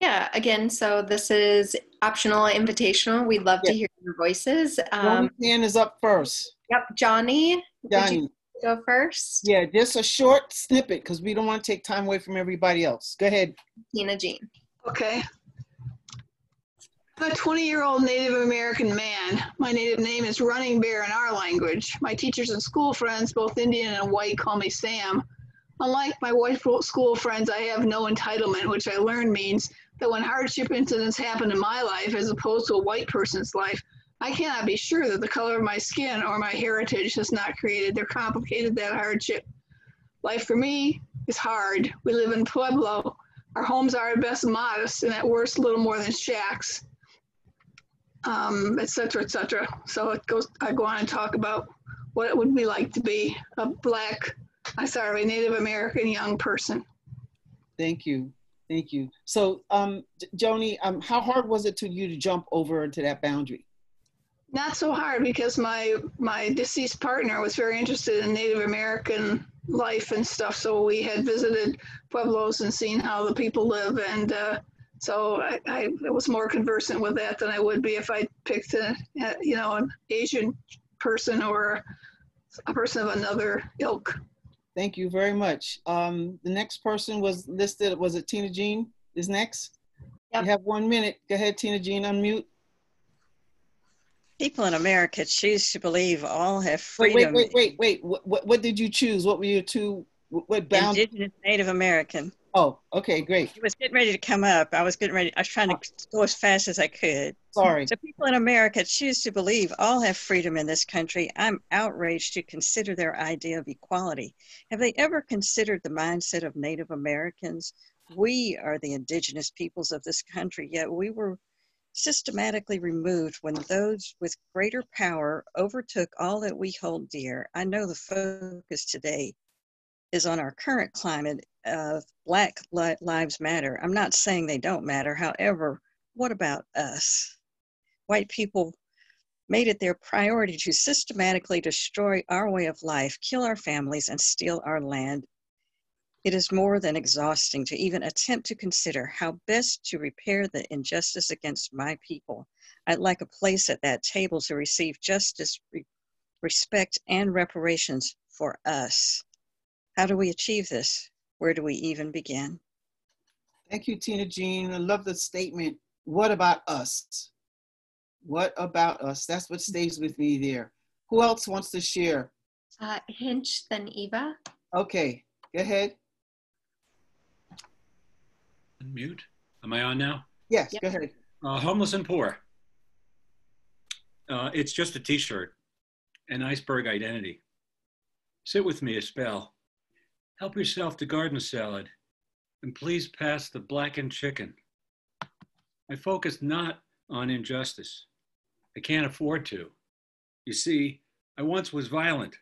Yeah, again, so this is optional invitational. We'd love to hear your voices. Um, hand is up first. Yep, Johnny. Johnny. go first? Yeah, just a short snippet because we don't want to take time away from everybody else. Go ahead. Tina Jean. Okay. I'm a 20 year old Native American man. My native name is Running Bear in our language. My teachers and school friends, both Indian and white, call me Sam. Unlike my white school friends, I have no entitlement, which I learned means that when hardship incidents happen in my life as opposed to a white person's life, I cannot be sure that the color of my skin or my heritage has not created or complicated that hardship. Life for me is hard. We live in Pueblo. Our homes are at best modest and at worst little more than shacks um, et cetera, et cetera. So it goes, I go on and talk about what it would be like to be a black, I'm sorry, Native American young person. Thank you. Thank you. So, um, Joni, um, how hard was it to you to jump over into that boundary? Not so hard because my my deceased partner was very interested in Native American life and stuff. So we had visited pueblos and seen how the people live, and uh, so I, I, was more conversant with that than I would be if I picked a, a you know an Asian person or a person of another ilk. Thank you very much. Um, the next person was listed. Was it Tina Jean? Is next? Yep. You have one minute. Go ahead, Tina Jean. Unmute. People in America choose to believe all have freedom. Wait, wait, wait, wait. wait. What, what, what did you choose? What were your two? What bound? Indigenous Native American. Oh, okay, great. He was getting ready to come up. I was getting ready. I was trying to go as fast as I could. Sorry. So people in America choose to believe all have freedom in this country. I'm outraged to consider their idea of equality. Have they ever considered the mindset of Native Americans? We are the indigenous peoples of this country, yet we were systematically removed when those with greater power overtook all that we hold dear. I know the focus today is on our current climate of Black Lives Matter. I'm not saying they don't matter. However, what about us? White people made it their priority to systematically destroy our way of life, kill our families, and steal our land. It is more than exhausting to even attempt to consider how best to repair the injustice against my people. I'd like a place at that table to receive justice, re- respect, and reparations for us. How do we achieve this? Where do we even begin? Thank you, Tina Jean. I love the statement. What about us? What about us? That's what stays with me there. Who else wants to share? Uh, Hinch, then Eva. Okay, go ahead. Unmute. Am I on now? Yes, yep. go ahead. Uh, homeless and poor. Uh, it's just a t-shirt, an iceberg identity. Sit with me a spell. Help yourself to garden salad, and please pass the blackened chicken. I focus not on injustice. I can't afford to. You see, I once was violent,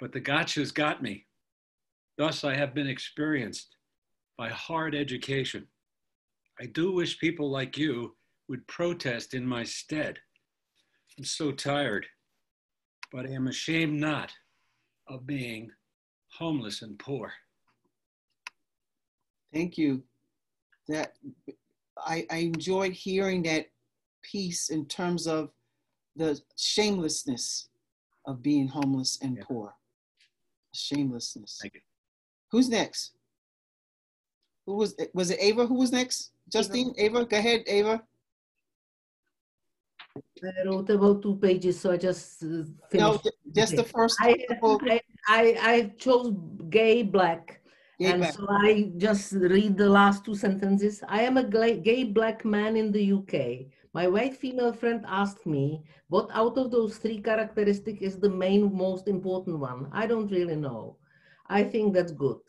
but the gotchas got me. Thus, I have been experienced by hard education. I do wish people like you would protest in my stead. I'm so tired, but I am ashamed not of being homeless and poor. Thank you. That I, I enjoyed hearing that piece in terms of the shamelessness of being homeless and Yeah. poor. Shamelessness. Thank you. Who's next? Who was was it Ava who was next? Justine, Ava, go ahead, Ava. I wrote about two pages, so I just uh, No, finished. ju- just the first I. I, I, I chose gay black. Gay and black. so I just read the last two sentences. I am a gay black man in the UK. My white female friend asked me, what out of those three characteristics is the main, most important one? I don't really know. I think that's good.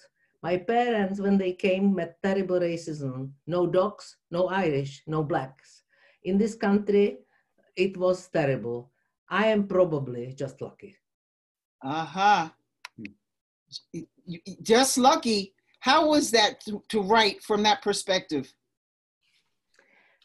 My parents, when they came, met terrible racism. No dogs, no Irish, no blacks. In this country, it was terrible. I am probably just lucky. Aha. You- Just lucky. How was that to, to write from that perspective?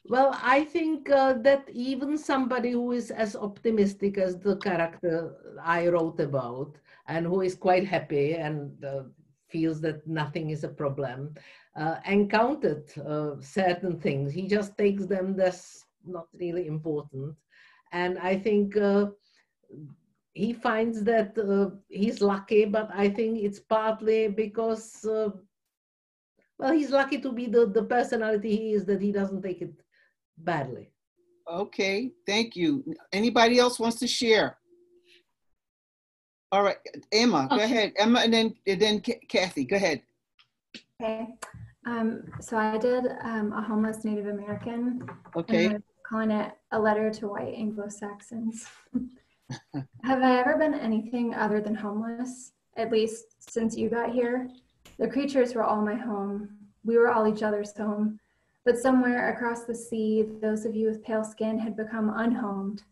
Well, I think uh, that even somebody who is as optimistic as the character I wrote about and who is quite happy and uh, feels that nothing is a problem uh, encountered uh, certain things. He just takes them as not really important. And I think uh, he finds that uh, he's lucky, but I think it's partly because, uh, well, he's lucky to be the, the personality he is that he doesn't take it badly. Okay, thank you. Anybody else wants to share? All right, Emma, go Okay. ahead. Emma, and then and then Kathy, go ahead. Okay. Um, so I did um, a homeless Native American. Okay. And calling it a letter to white Anglo-Saxons. Have I ever been anything other than homeless? At least since you got here. The creatures were all my home. We were all each other's home. But somewhere across the sea, those of you with pale skin had become unhomed.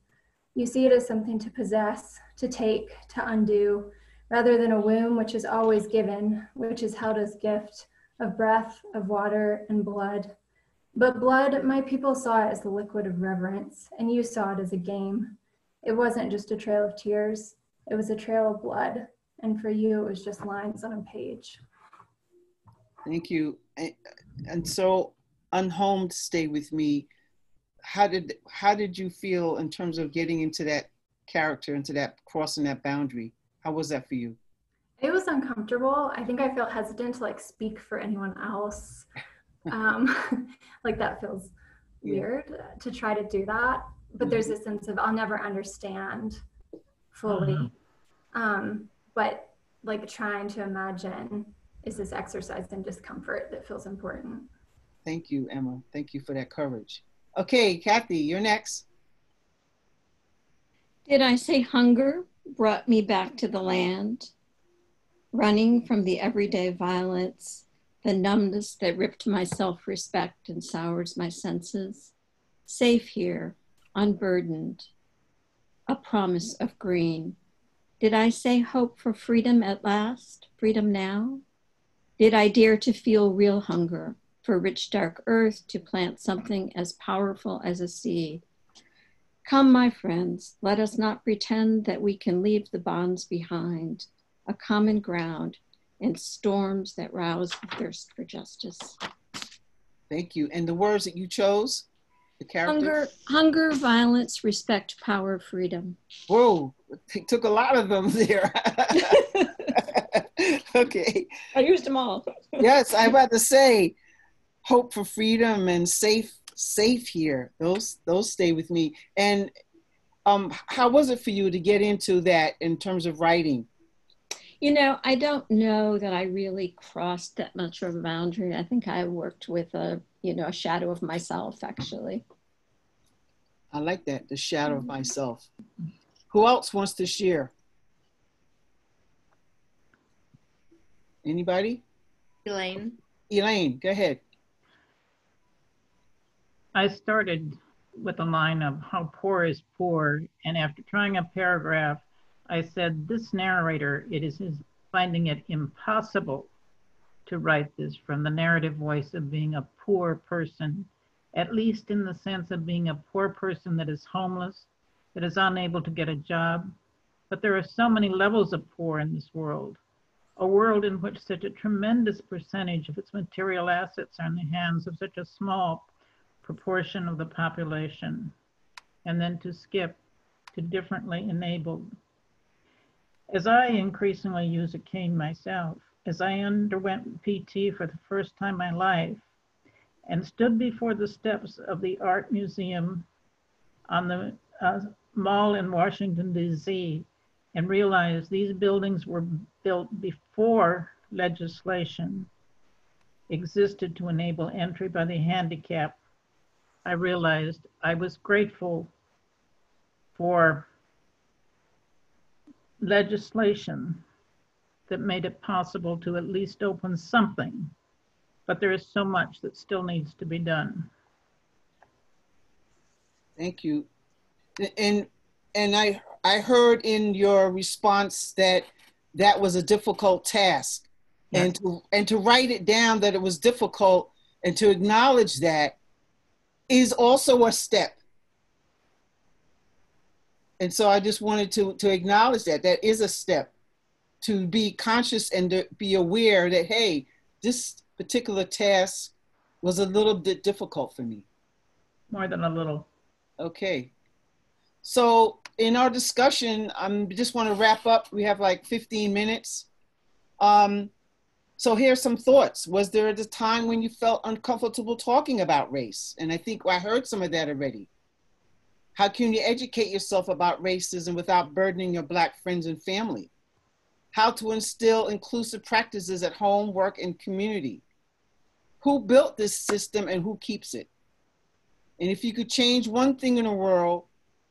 You see it as something to possess, to take, to undo, rather than a womb which is always given, which is held as gift of breath, of water, and blood. But blood, my people saw it as the liquid of reverence, and you saw it as a game. It wasn't just a trail of tears, it was a trail of blood. And for you, it was just lines on a page. Thank you. And, so, unhomed, stay with me. How did how did you feel in terms of getting into that character, into that crossing that boundary? How was that for you? It was uncomfortable. I think I felt hesitant to like speak for anyone else. Um, like that feels Yeah. weird to try to do that. But there's a sense of I'll never understand fully. Um, but like trying to imagine is this exercise in discomfort that feels important. Thank you, Emma. Thank you for that courage. Okay, Kathy, you're next. Did I say hunger brought me back to the land? Running from the everyday violence, the numbness that ripped my self respect and sours my senses. Safe here, unburdened, a promise of green. Did I say hope for freedom at last? Freedom now? Did I dare to feel real hunger for rich, dark earth to plant something as powerful as a seed? Come, my friends, let us not pretend that we can leave the bonds behind, a common ground and storms that rouse the thirst for justice. Thank you. And the words that you chose, the character. Hunger, hunger, violence, respect, power, freedom. Whoa, it took a lot of them there. okay. I used them all. yes, I about to say, hope for freedom and safe, safe here. Those, those stay with me. And um, how was it for you to get into that in terms of writing? You know, I don't know that I really crossed that much of a boundary. I think I worked with a, you know, a shadow of myself, actually. I like that, the shadow of mm-hmm. myself. Who else wants to share? Anybody? Elaine. Elaine, go ahead. I started with a line of how poor is poor, and after trying a paragraph, I said, this narrator, it is finding it impossible to write this from the narrative voice of being a poor person, at least in the sense of being a poor person that is homeless, that is unable to get a job. But there are so many levels of poor in this world, a world in which such a tremendous percentage of its material assets are in the hands of such a small proportion of the population. And then to skip to differently enabled. As I increasingly use a cane myself, as I underwent PT for the first time in my life and stood before the steps of the Art Museum on the uh, mall in Washington, D.C., and realized these buildings were built before legislation existed to enable entry by the handicapped, I realized I was grateful for legislation that made it possible to at least open something, but there is so much that still needs to be done. Thank you. And and I I heard in your response that that was a difficult task, and to and to write it down that it was difficult and to acknowledge that is also a step. And so I just wanted to to acknowledge that that is a step to be conscious and to be aware that hey, this particular task was a little bit difficult for me. More than a little. Okay. So in our discussion, I am just want to wrap up. We have like 15 minutes. Um, so here's some thoughts. Was there a time when you felt uncomfortable talking about race? And I think I heard some of that already. How can you educate yourself about racism without burdening your Black friends and family? How to instill inclusive practices at home, work, and community. Who built this system and who keeps it? And if you could change one thing in the world,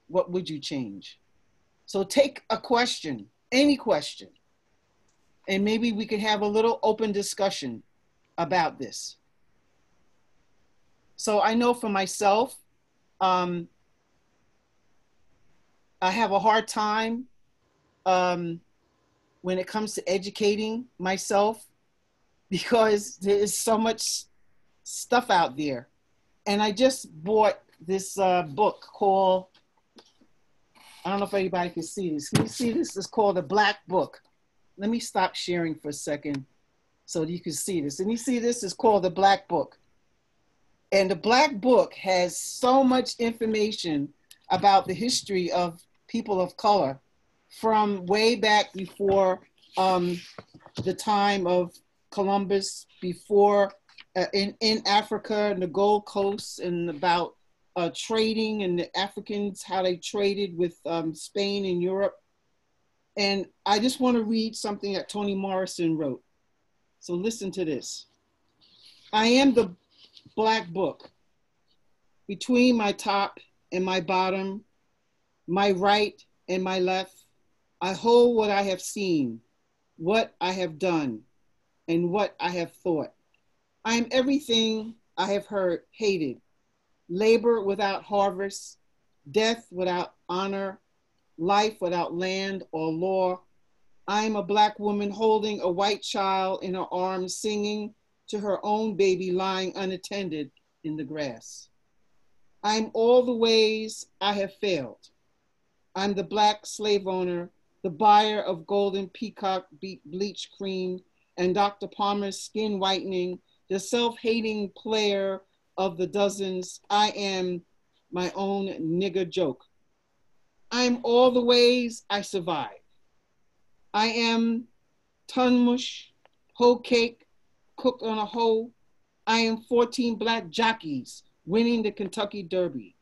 what would you change? So take a question, any question, and maybe we could have a little open discussion about this. So I know for myself, um, I have a hard time um, when it comes to educating myself because there's so much stuff out there. And I just bought this uh, book called I don't know if anybody can see this. Can you see this? It's called the Black Book. Let me stop sharing for a second so you can see this. And you see this is called the Black Book. And the Black Book has so much information about the history of people of color from way back before um, the time of Columbus, before uh, in, in Africa and the Gold Coast, and about uh, trading and the Africans, how they traded with um, Spain and Europe. And I just want to read something that Toni Morrison wrote. So listen to this. I am the black book. Between my top and my bottom, my right and my left, I hold what I have seen, what I have done, and what I have thought. I am everything I have heard, hated, labor without harvest, death without honor, life without land or law. I am a black woman holding a white child in her arms, singing to her own baby lying unattended in the grass. I'm all the ways I have failed. I'm the black slave owner, the buyer of golden peacock bleach cream and Dr. Palmer's skin whitening, the self-hating player of the dozens, I am my own nigger joke. I am all the ways I survive. I am tunmush, hoe cake, cooked on a hoe. I am 14 black jockeys winning the Kentucky Derby.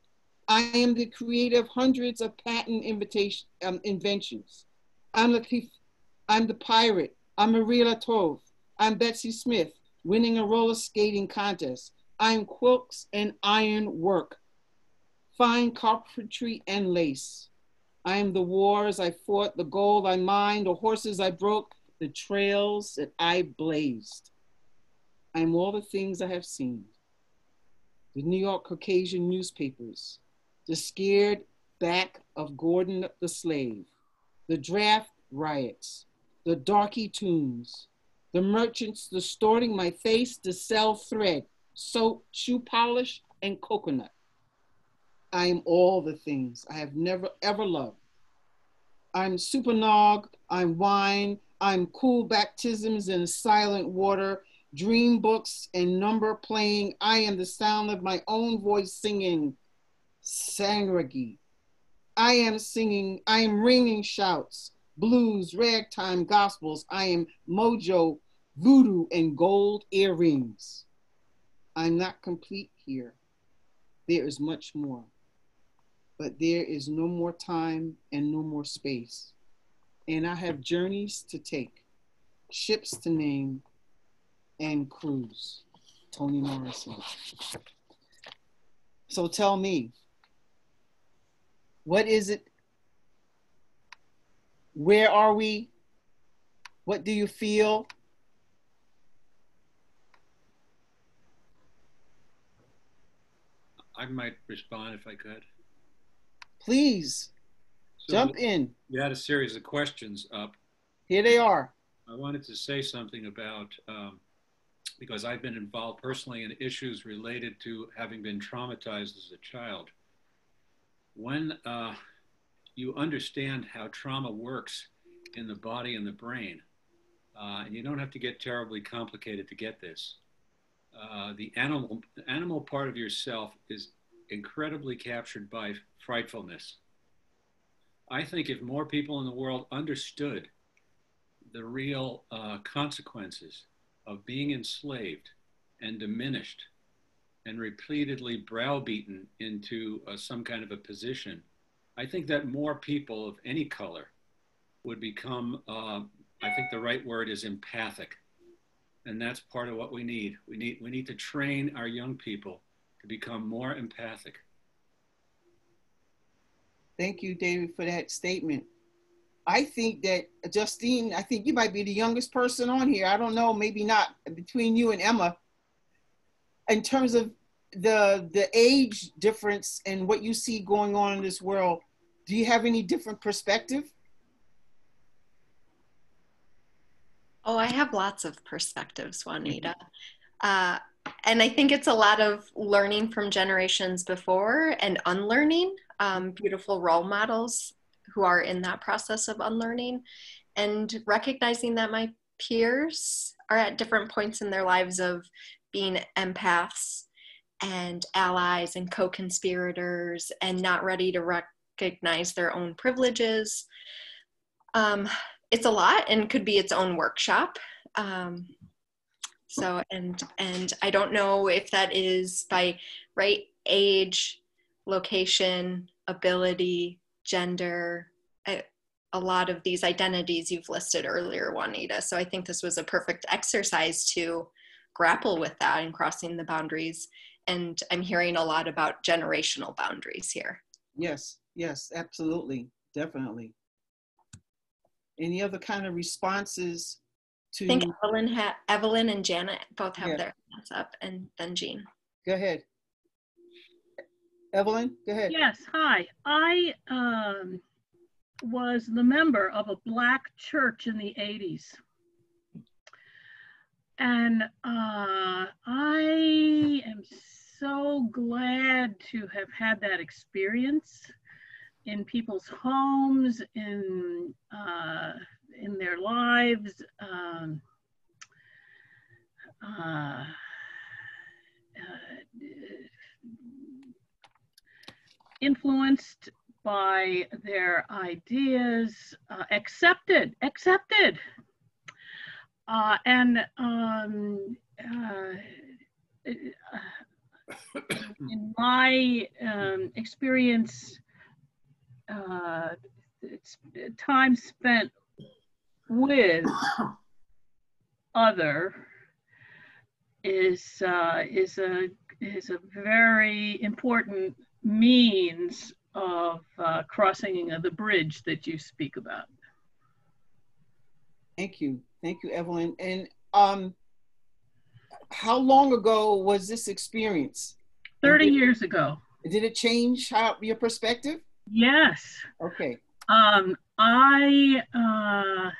I am the creator of hundreds of patent invitation, um, inventions. I'm the, I'm the pirate. I'm Maria Latrobe. I'm Betsy Smith, winning a roller skating contest. I'm quilts and iron work, fine carpentry and lace. I am the wars I fought, the gold I mined, the horses I broke, the trails that I blazed. I am all the things I have seen. The New York Caucasian newspapers, the scared back of Gordon the slave, the draft riots, the darky tunes, the merchants distorting my face to sell thread, soap, shoe polish, and coconut. I am all the things I have never ever loved. I'm supernog, I'm wine, I'm cool baptisms in silent water, dream books and number playing. I am the sound of my own voice singing, Sangragi. I am singing, I am ringing shouts, blues, ragtime gospels. I am mojo, voodoo, and gold earrings. I'm not complete here. There is much more. But there is no more time and no more space. And I have journeys to take, ships to name, and cruise. Toni Morrison. So tell me, what is it? Where are we? What do you feel? I might respond if I could. Please So jump in. You had a series of questions up. Here they are. I wanted to say something about, um, because I've been involved personally in issues related to having been traumatized as a child. When uh, you understand how trauma works in the body and the brain, uh, and you don't have to get terribly complicated to get this, uh, the animal, the animal part of yourself is incredibly captured by frightfulness. I think if more people in the world understood the real uh, consequences of being enslaved and diminished and repeatedly browbeaten into uh, some kind of a position, I think that more people of any color would become, uh, I think the right word is empathic. And that's part of what we need. We need, we need to train our young people to become more empathic. Thank you, David, for that statement. I think that Justine, I think you might be the youngest person on here. I don't know, maybe not between you and Emma. In terms of the the age difference and what you see going on in this world, do you have any different perspective? Oh, I have lots of perspectives, Juanita. Uh, and I think it's a lot of learning from generations before and unlearning um, beautiful role models who are in that process of unlearning and recognizing that my peers are at different points in their lives of being empaths and allies and co conspirators and not ready to recognize their own privileges. Um, it's a lot and could be its own workshop. Um, so and and I don't know if that is by right age, location, ability, gender, a, a lot of these identities you've listed earlier, Juanita. So I think this was a perfect exercise to grapple with that and crossing the boundaries. And I'm hearing a lot about generational boundaries here. Yes, yes, absolutely, definitely. Any other kind of responses to? I think Evelyn, ha- Evelyn and Janet both have Yeah. their hands up, and then Jean. Go ahead. Evelyn, go ahead. Yes, hi. I um, was the member of a black church in the 80s. And uh, I am so glad to have had that experience in people's homes, in uh, in their lives. Um, uh, influenced by their ideas, uh, accepted, accepted. Uh, and um, uh, in my um, experience, uh, time spent with other is uh, is a is a very important means of uh, crossing of the bridge that you speak about. Thank you. Thank you, Evelyn. And um, how long ago was this experience? 30 Did- years ago. Did it change how, your perspective? Yes. Okay. Um, I uh,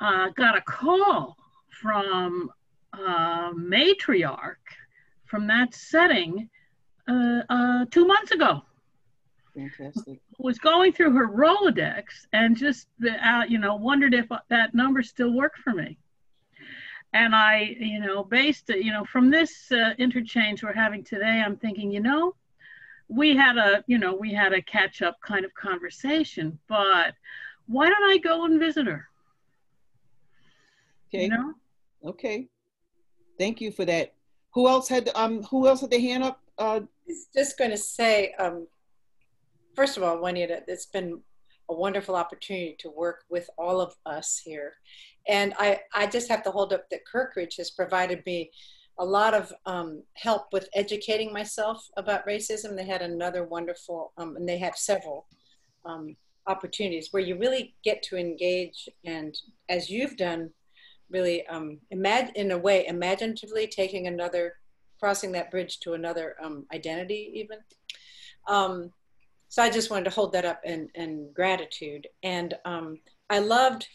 uh, got a call from a matriarch from that setting uh, uh, two months ago. Fantastic. Was going through her Rolodex and just, uh, you know, wondered if that number still worked for me. And I, you know, based, you know, from this uh, interchange we're having today, I'm thinking, you know, we had a, you know, we had a catch up kind of conversation, but why don't I go and visit her? Okay. You know? Okay. Thank you for that. Who else had um who else had the hand up? Uh just going to say, um, first of all, Juanita, it's been a wonderful opportunity to work with all of us here. And I, I just have to hold up that Kirkridge has provided me a lot of um, help with educating myself about racism. They had another wonderful, um, and they have several um, opportunities where you really get to engage and, as you've done, really um, imagine in a way imaginatively taking another crossing that bridge to another um, identity even. Um, so i just wanted to hold that up in, in gratitude. And um, i loved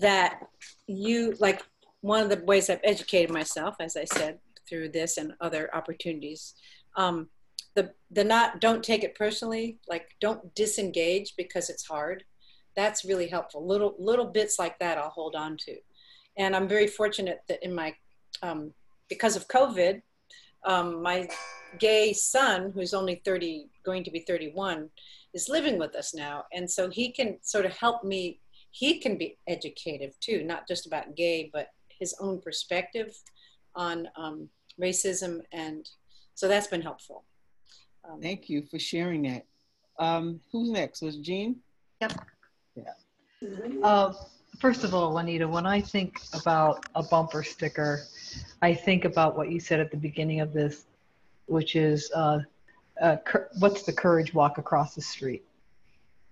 that you like one of the ways i've educated myself as i said through this and other opportunities um, the the not don't take it personally like don't disengage because it's hard. That's really helpful. Little little bits like that i'll hold on to. And I'm very fortunate that in my, um, because of COVID, um, my gay son, who's only 30, going to be 31, is living with us now. And so he can sort of help me, he can be educative too, not just about gay, but his own perspective on um, racism. And so that's been helpful. Um, Thank you for sharing that. Um, who's next? Was Jean? Yep. Yeah. Uh, first of all, Juanita, when I think about a bumper sticker, I think about what you said at the beginning of this, which is uh, uh, what's the courage walk across the street?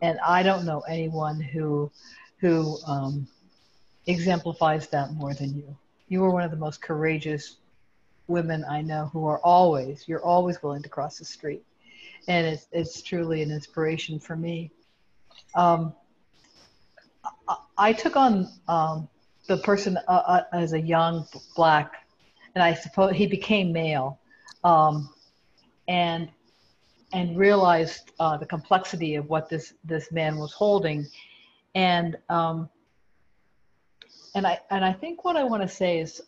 And I don't know anyone who who um, exemplifies that more than you. You are one of the most courageous women I know who are always you're always willing to cross the street, and it's it's truly an inspiration for me. Um, I took on um, the person uh, uh, as a young black, and I suppose he became male, um, and and realized uh, the complexity of what this this man was holding, and um, and I and I think what I want to say is,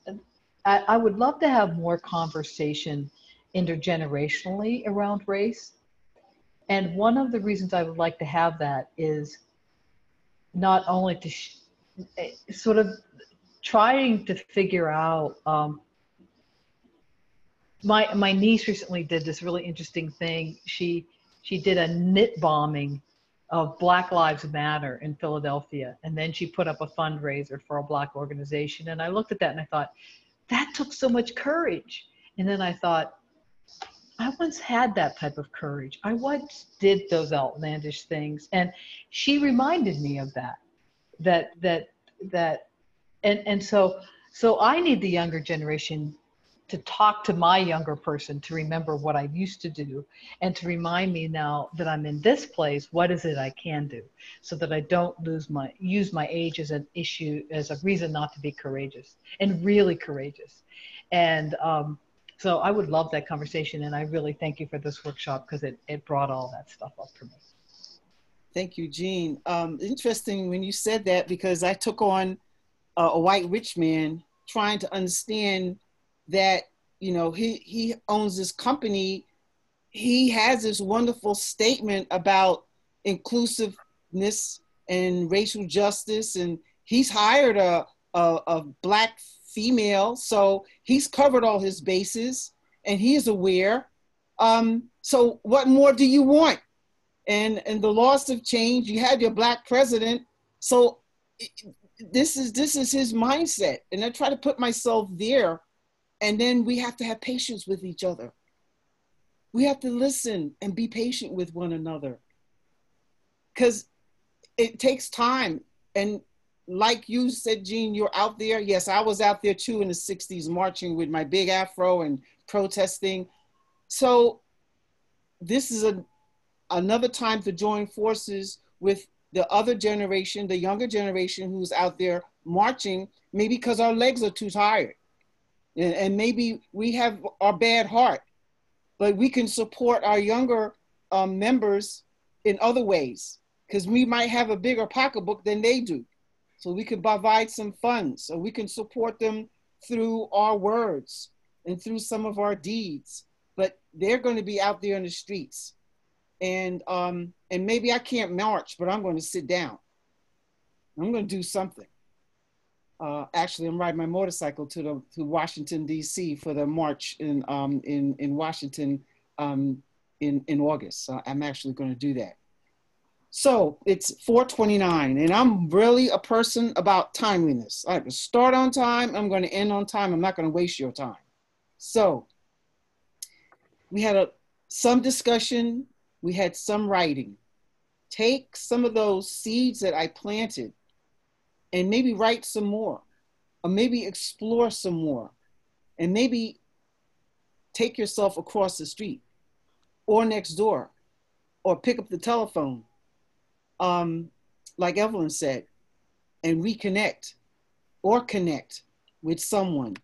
I, I would love to have more conversation intergenerationally around race, and one of the reasons I would like to have that is not only to sh- eh, sort of trying to figure out um, my my niece recently did this really interesting thing. She she did a knit bombing of black lives matter in philadelphia and then she put up a fundraiser for a black organization. And i looked at that and i thought that took so much courage. And then i thought I once had that type of courage. I once did those outlandish things. And she reminded me of that. That that that and and so so I need the younger generation to talk to my younger person to remember what I used to do and to remind me now that I'm in this place, what is it I can do so that I don't lose my use my age as an issue as a reason not to be courageous and really courageous. And um, so I would love that conversation, and I really thank you for this workshop because it, it brought all that stuff up for me. Thank you, Jean. Um, interesting when you said that because I took on a, a white rich man trying to understand that you know he he owns this company. He has this wonderful statement about inclusiveness and racial justice, and he's hired a a, a black female, so he's covered all his bases and he is aware. Um, so what more do you want? And and the laws have changed. You had your black president, so this is this is his mindset. And I try to put myself there, and then we have to have patience with each other. We have to listen and be patient with one another, because it takes time. And like you said, Jean, you're out there. Yes, I was out there too in the 60s marching with my big afro and protesting. So this is a, another time to join forces with the other generation, the younger generation who's out there marching, maybe because our legs are too tired. And, and, maybe we have our bad heart, but we can support our younger um, members in other ways because we might have a bigger pocketbook than they do. So we can provide some funds, so we can support them through our words and through some of our deeds. But they're going to be out there in the streets, and um, and maybe I can't march, but I'm going to sit down. I'm going to do something. Uh, actually, I'm riding my motorcycle to the to Washington D.C. for the march in um, in in Washington um, in in August. So I'm actually going to do that. So it's 429, and I'm really a person about timeliness. I to start on time, I'm going to end on time. I'm not going to waste your time. So we had a, some discussion, we had some writing. Take some of those seeds that I planted and maybe write some more, or maybe explore some more, and maybe take yourself across the street or next door or pick up the telephone um, like Evelyn said, and reconnect or connect with someone